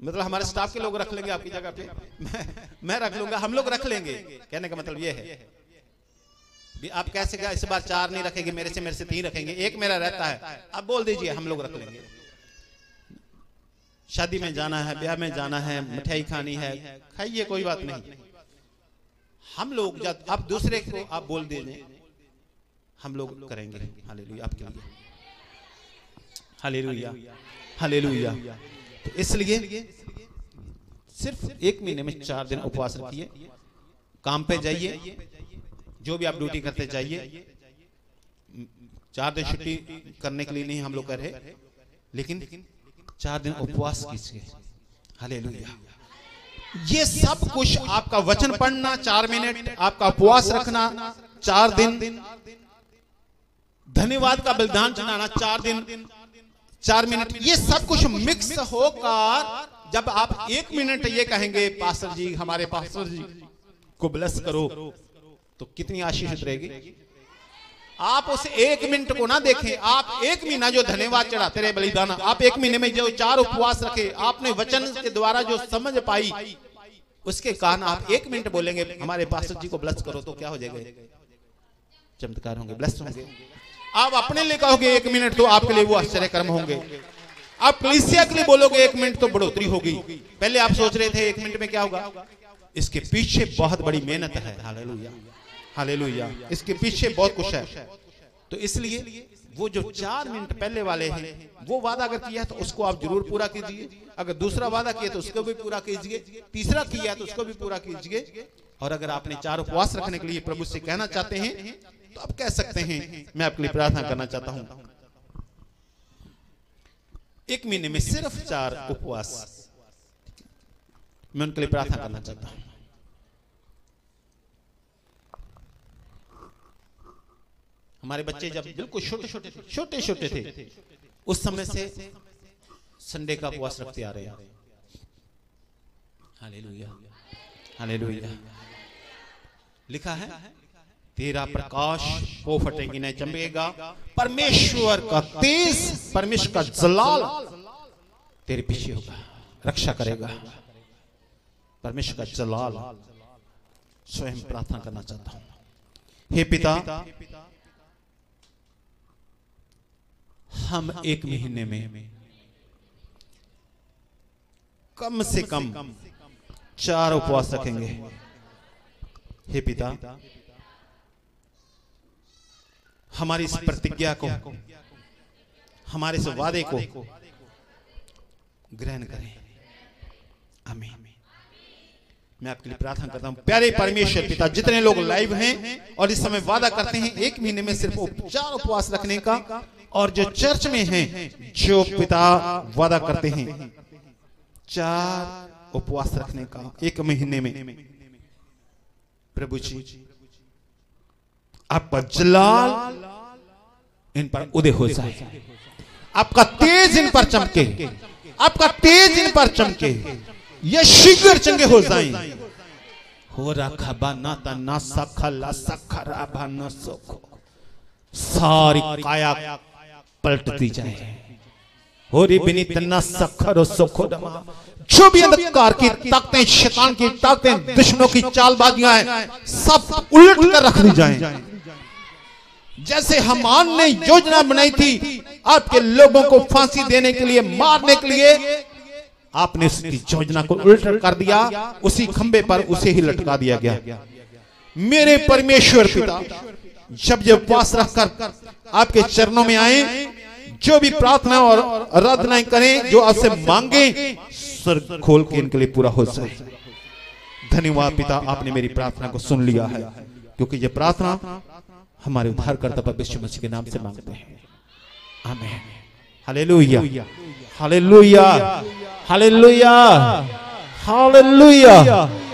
मतलब हमारे स्टाफ के लोग रख लेंगे आपकी जगह पे। मैं, मैं रख लूँगा हम लोग रख लेंगे। कहने का मतलब ये है। आप कैसे क्या, इस बार चार नहीं रखेंगे, मेरे से मेरे से तीन रखेंगे, एक मेरा रहता है। आप बोल दीजिए, हम लोग रख लेंगे। शादी में जाना है, ब्याह में जाना है, मिठाई खानी है, खाइए, कोई बात नहीं। हम लोग जब, आप दूसरे को आप बोल दीजिए, हम लोग करेंगे। हालेलुया, आपके लिए। हालेलुया हालेलुया। तो इसलिए सिर्फ़ एक महीने में चार दिन उपवास रखिए, काम पे जाइए जो भी आप ड्यूटी करते जाइए। चार दिन छुट्टी करने के लिए नहीं हम लोग कर रहे। लेकिन चार दिन उपवास कीजिए। हालेलुया। ये सब कुछ आपका वचन पढ़ना चार मिनट आपका उपवास रखना चार दिन धन्यवाद का बलिदान चढ़ाना चार दिन चार मिनट। ये सब कुछ मिक्स होकर जब आप एक मिनट ये कहेंगे पास्टर जी हमारे पास्टर जी को ब्लस करो। तो कितनी आशीषित रहेगी? आप उस एक मिनट को ना देखें आप एक महीना जो धन्यवाद चढ़ा तेरे बलिदान आप एक महीने में जो चार उपवास रखे आपने वचन के द्वारा जो समझ पाई उसके कारण आप एक मिनट बोलेंगे हमारे पास्टर जी को ब्लस करो तो क्या हो जाएगा? चमत्कार होंगे ब्लस होंगे। आप अपने लिए कहोगे एक मिनट तो आपके लिए वो आश्चर्य कर्म होंगे। आप कलिसिया के लिए बोलोगे एक मिनट तो बढ़ोतरी होगी। पहले आप सोच रहे थे एक मिनट में क्या होगा? इसके पीछे बहुत बड़ी मेहनत है हालेलुया हालेलुया। इसके पीछे बहुत कुछ है। तो इसलिए वो जो चार मिनट पहले वाले हैं वो वादा अगर किया है तो उसको आप ज़रूर पूरा कीजिए। अगर दूसरा वादा किया तो उसको भी पूरा कीजिए। तीसरा किया तो उसको भी पूरा कीजिए। और अगर आपने चार उपवास रखने के लिए प्रभु से कहना चाहते हैं तो आप कह सकते हैं मैं आपके लिए प्रार्थना करना चाहता हूँ। एक महीने में सिर्फ़ चार उपवास। मैं उनके लिए प्रार्थना करना चाहता हूँ। हमारे बच्चे जब बिल्कुल छोटे छोटे छोटे छोटे थे उस समय से संडे का उपवास रखते आ रहे हैं। हालेलुया। हालेलुया। लिखा है तेरा प्रकाश वो फटेगी नहीं चमकेगा परमेश्वर का तेज परमेश्वर का जलाल तेरे पीछे होगा रक्षा करेगा। परमेश्वर का जलाल। स्वयं प्रार्थना करना चाहता हूँ। हे पिता हम एक महीने में। कम से कम चार उपवास रखेंगे। हे पिता हमारी इस प्रतिज्ञा को हमारे इस वादे को ग्रहण करें। आमीन। मैं आपके लिए प्रार्थना करता हूँ। प्यारे परमेश्वर पिता जितने लोग लाइव हैं और इस समय वादा करते हैं एक महीने में सिर्फ़ चार उपवास रखने का। और जो चर्च में हैं, जो पिता वादा करते हैं। चार उपवास रखने का एक महीने में। प्रभु जी, आपका जलाल इन पर उदय हो जाए। आपका तेज इन पर चमके। आपका तेज इन पर चमके। ये शीघ्र चंगे हो जाए। हो रखा बाना तना सखला सखरा भान सोखो। सारी काया पलटती जाए। हो री बिनी तना सखर सोखो दमा। जो भी अंधकार की ताकतें शैतान की ताकतें दुश्मनों की चालबाजियाँ हैं सब उलट कर रख दी जाएँ। जैसे हमान ने योजना बनाई थी आपके लोगों को फांसी देने के लिए मारने के लिए आपने उसकी योजना को उल्ट कर दिया उसी खंबे पर उसे ही लटका दिया गया। मेरे परमेश्वर पिता जब जब पास रखकर आपके चरणों में आए, जो भी प्रार्थना और आराधनाएँ करें, जो आपसे मांगे सर खोल के इनके लिए पूरा हो जाए। धन्यवाद पिता, आपने मेरी प्रार्थना को सुन लिया है, क्योंकि ये प्रार्थना हमारे उद्धारकर्ता पर विश्व मसीह के नाम से मांगते हैं। आमेन। हालेलुया। हालेलुया। हालेलुया। हालेलुया।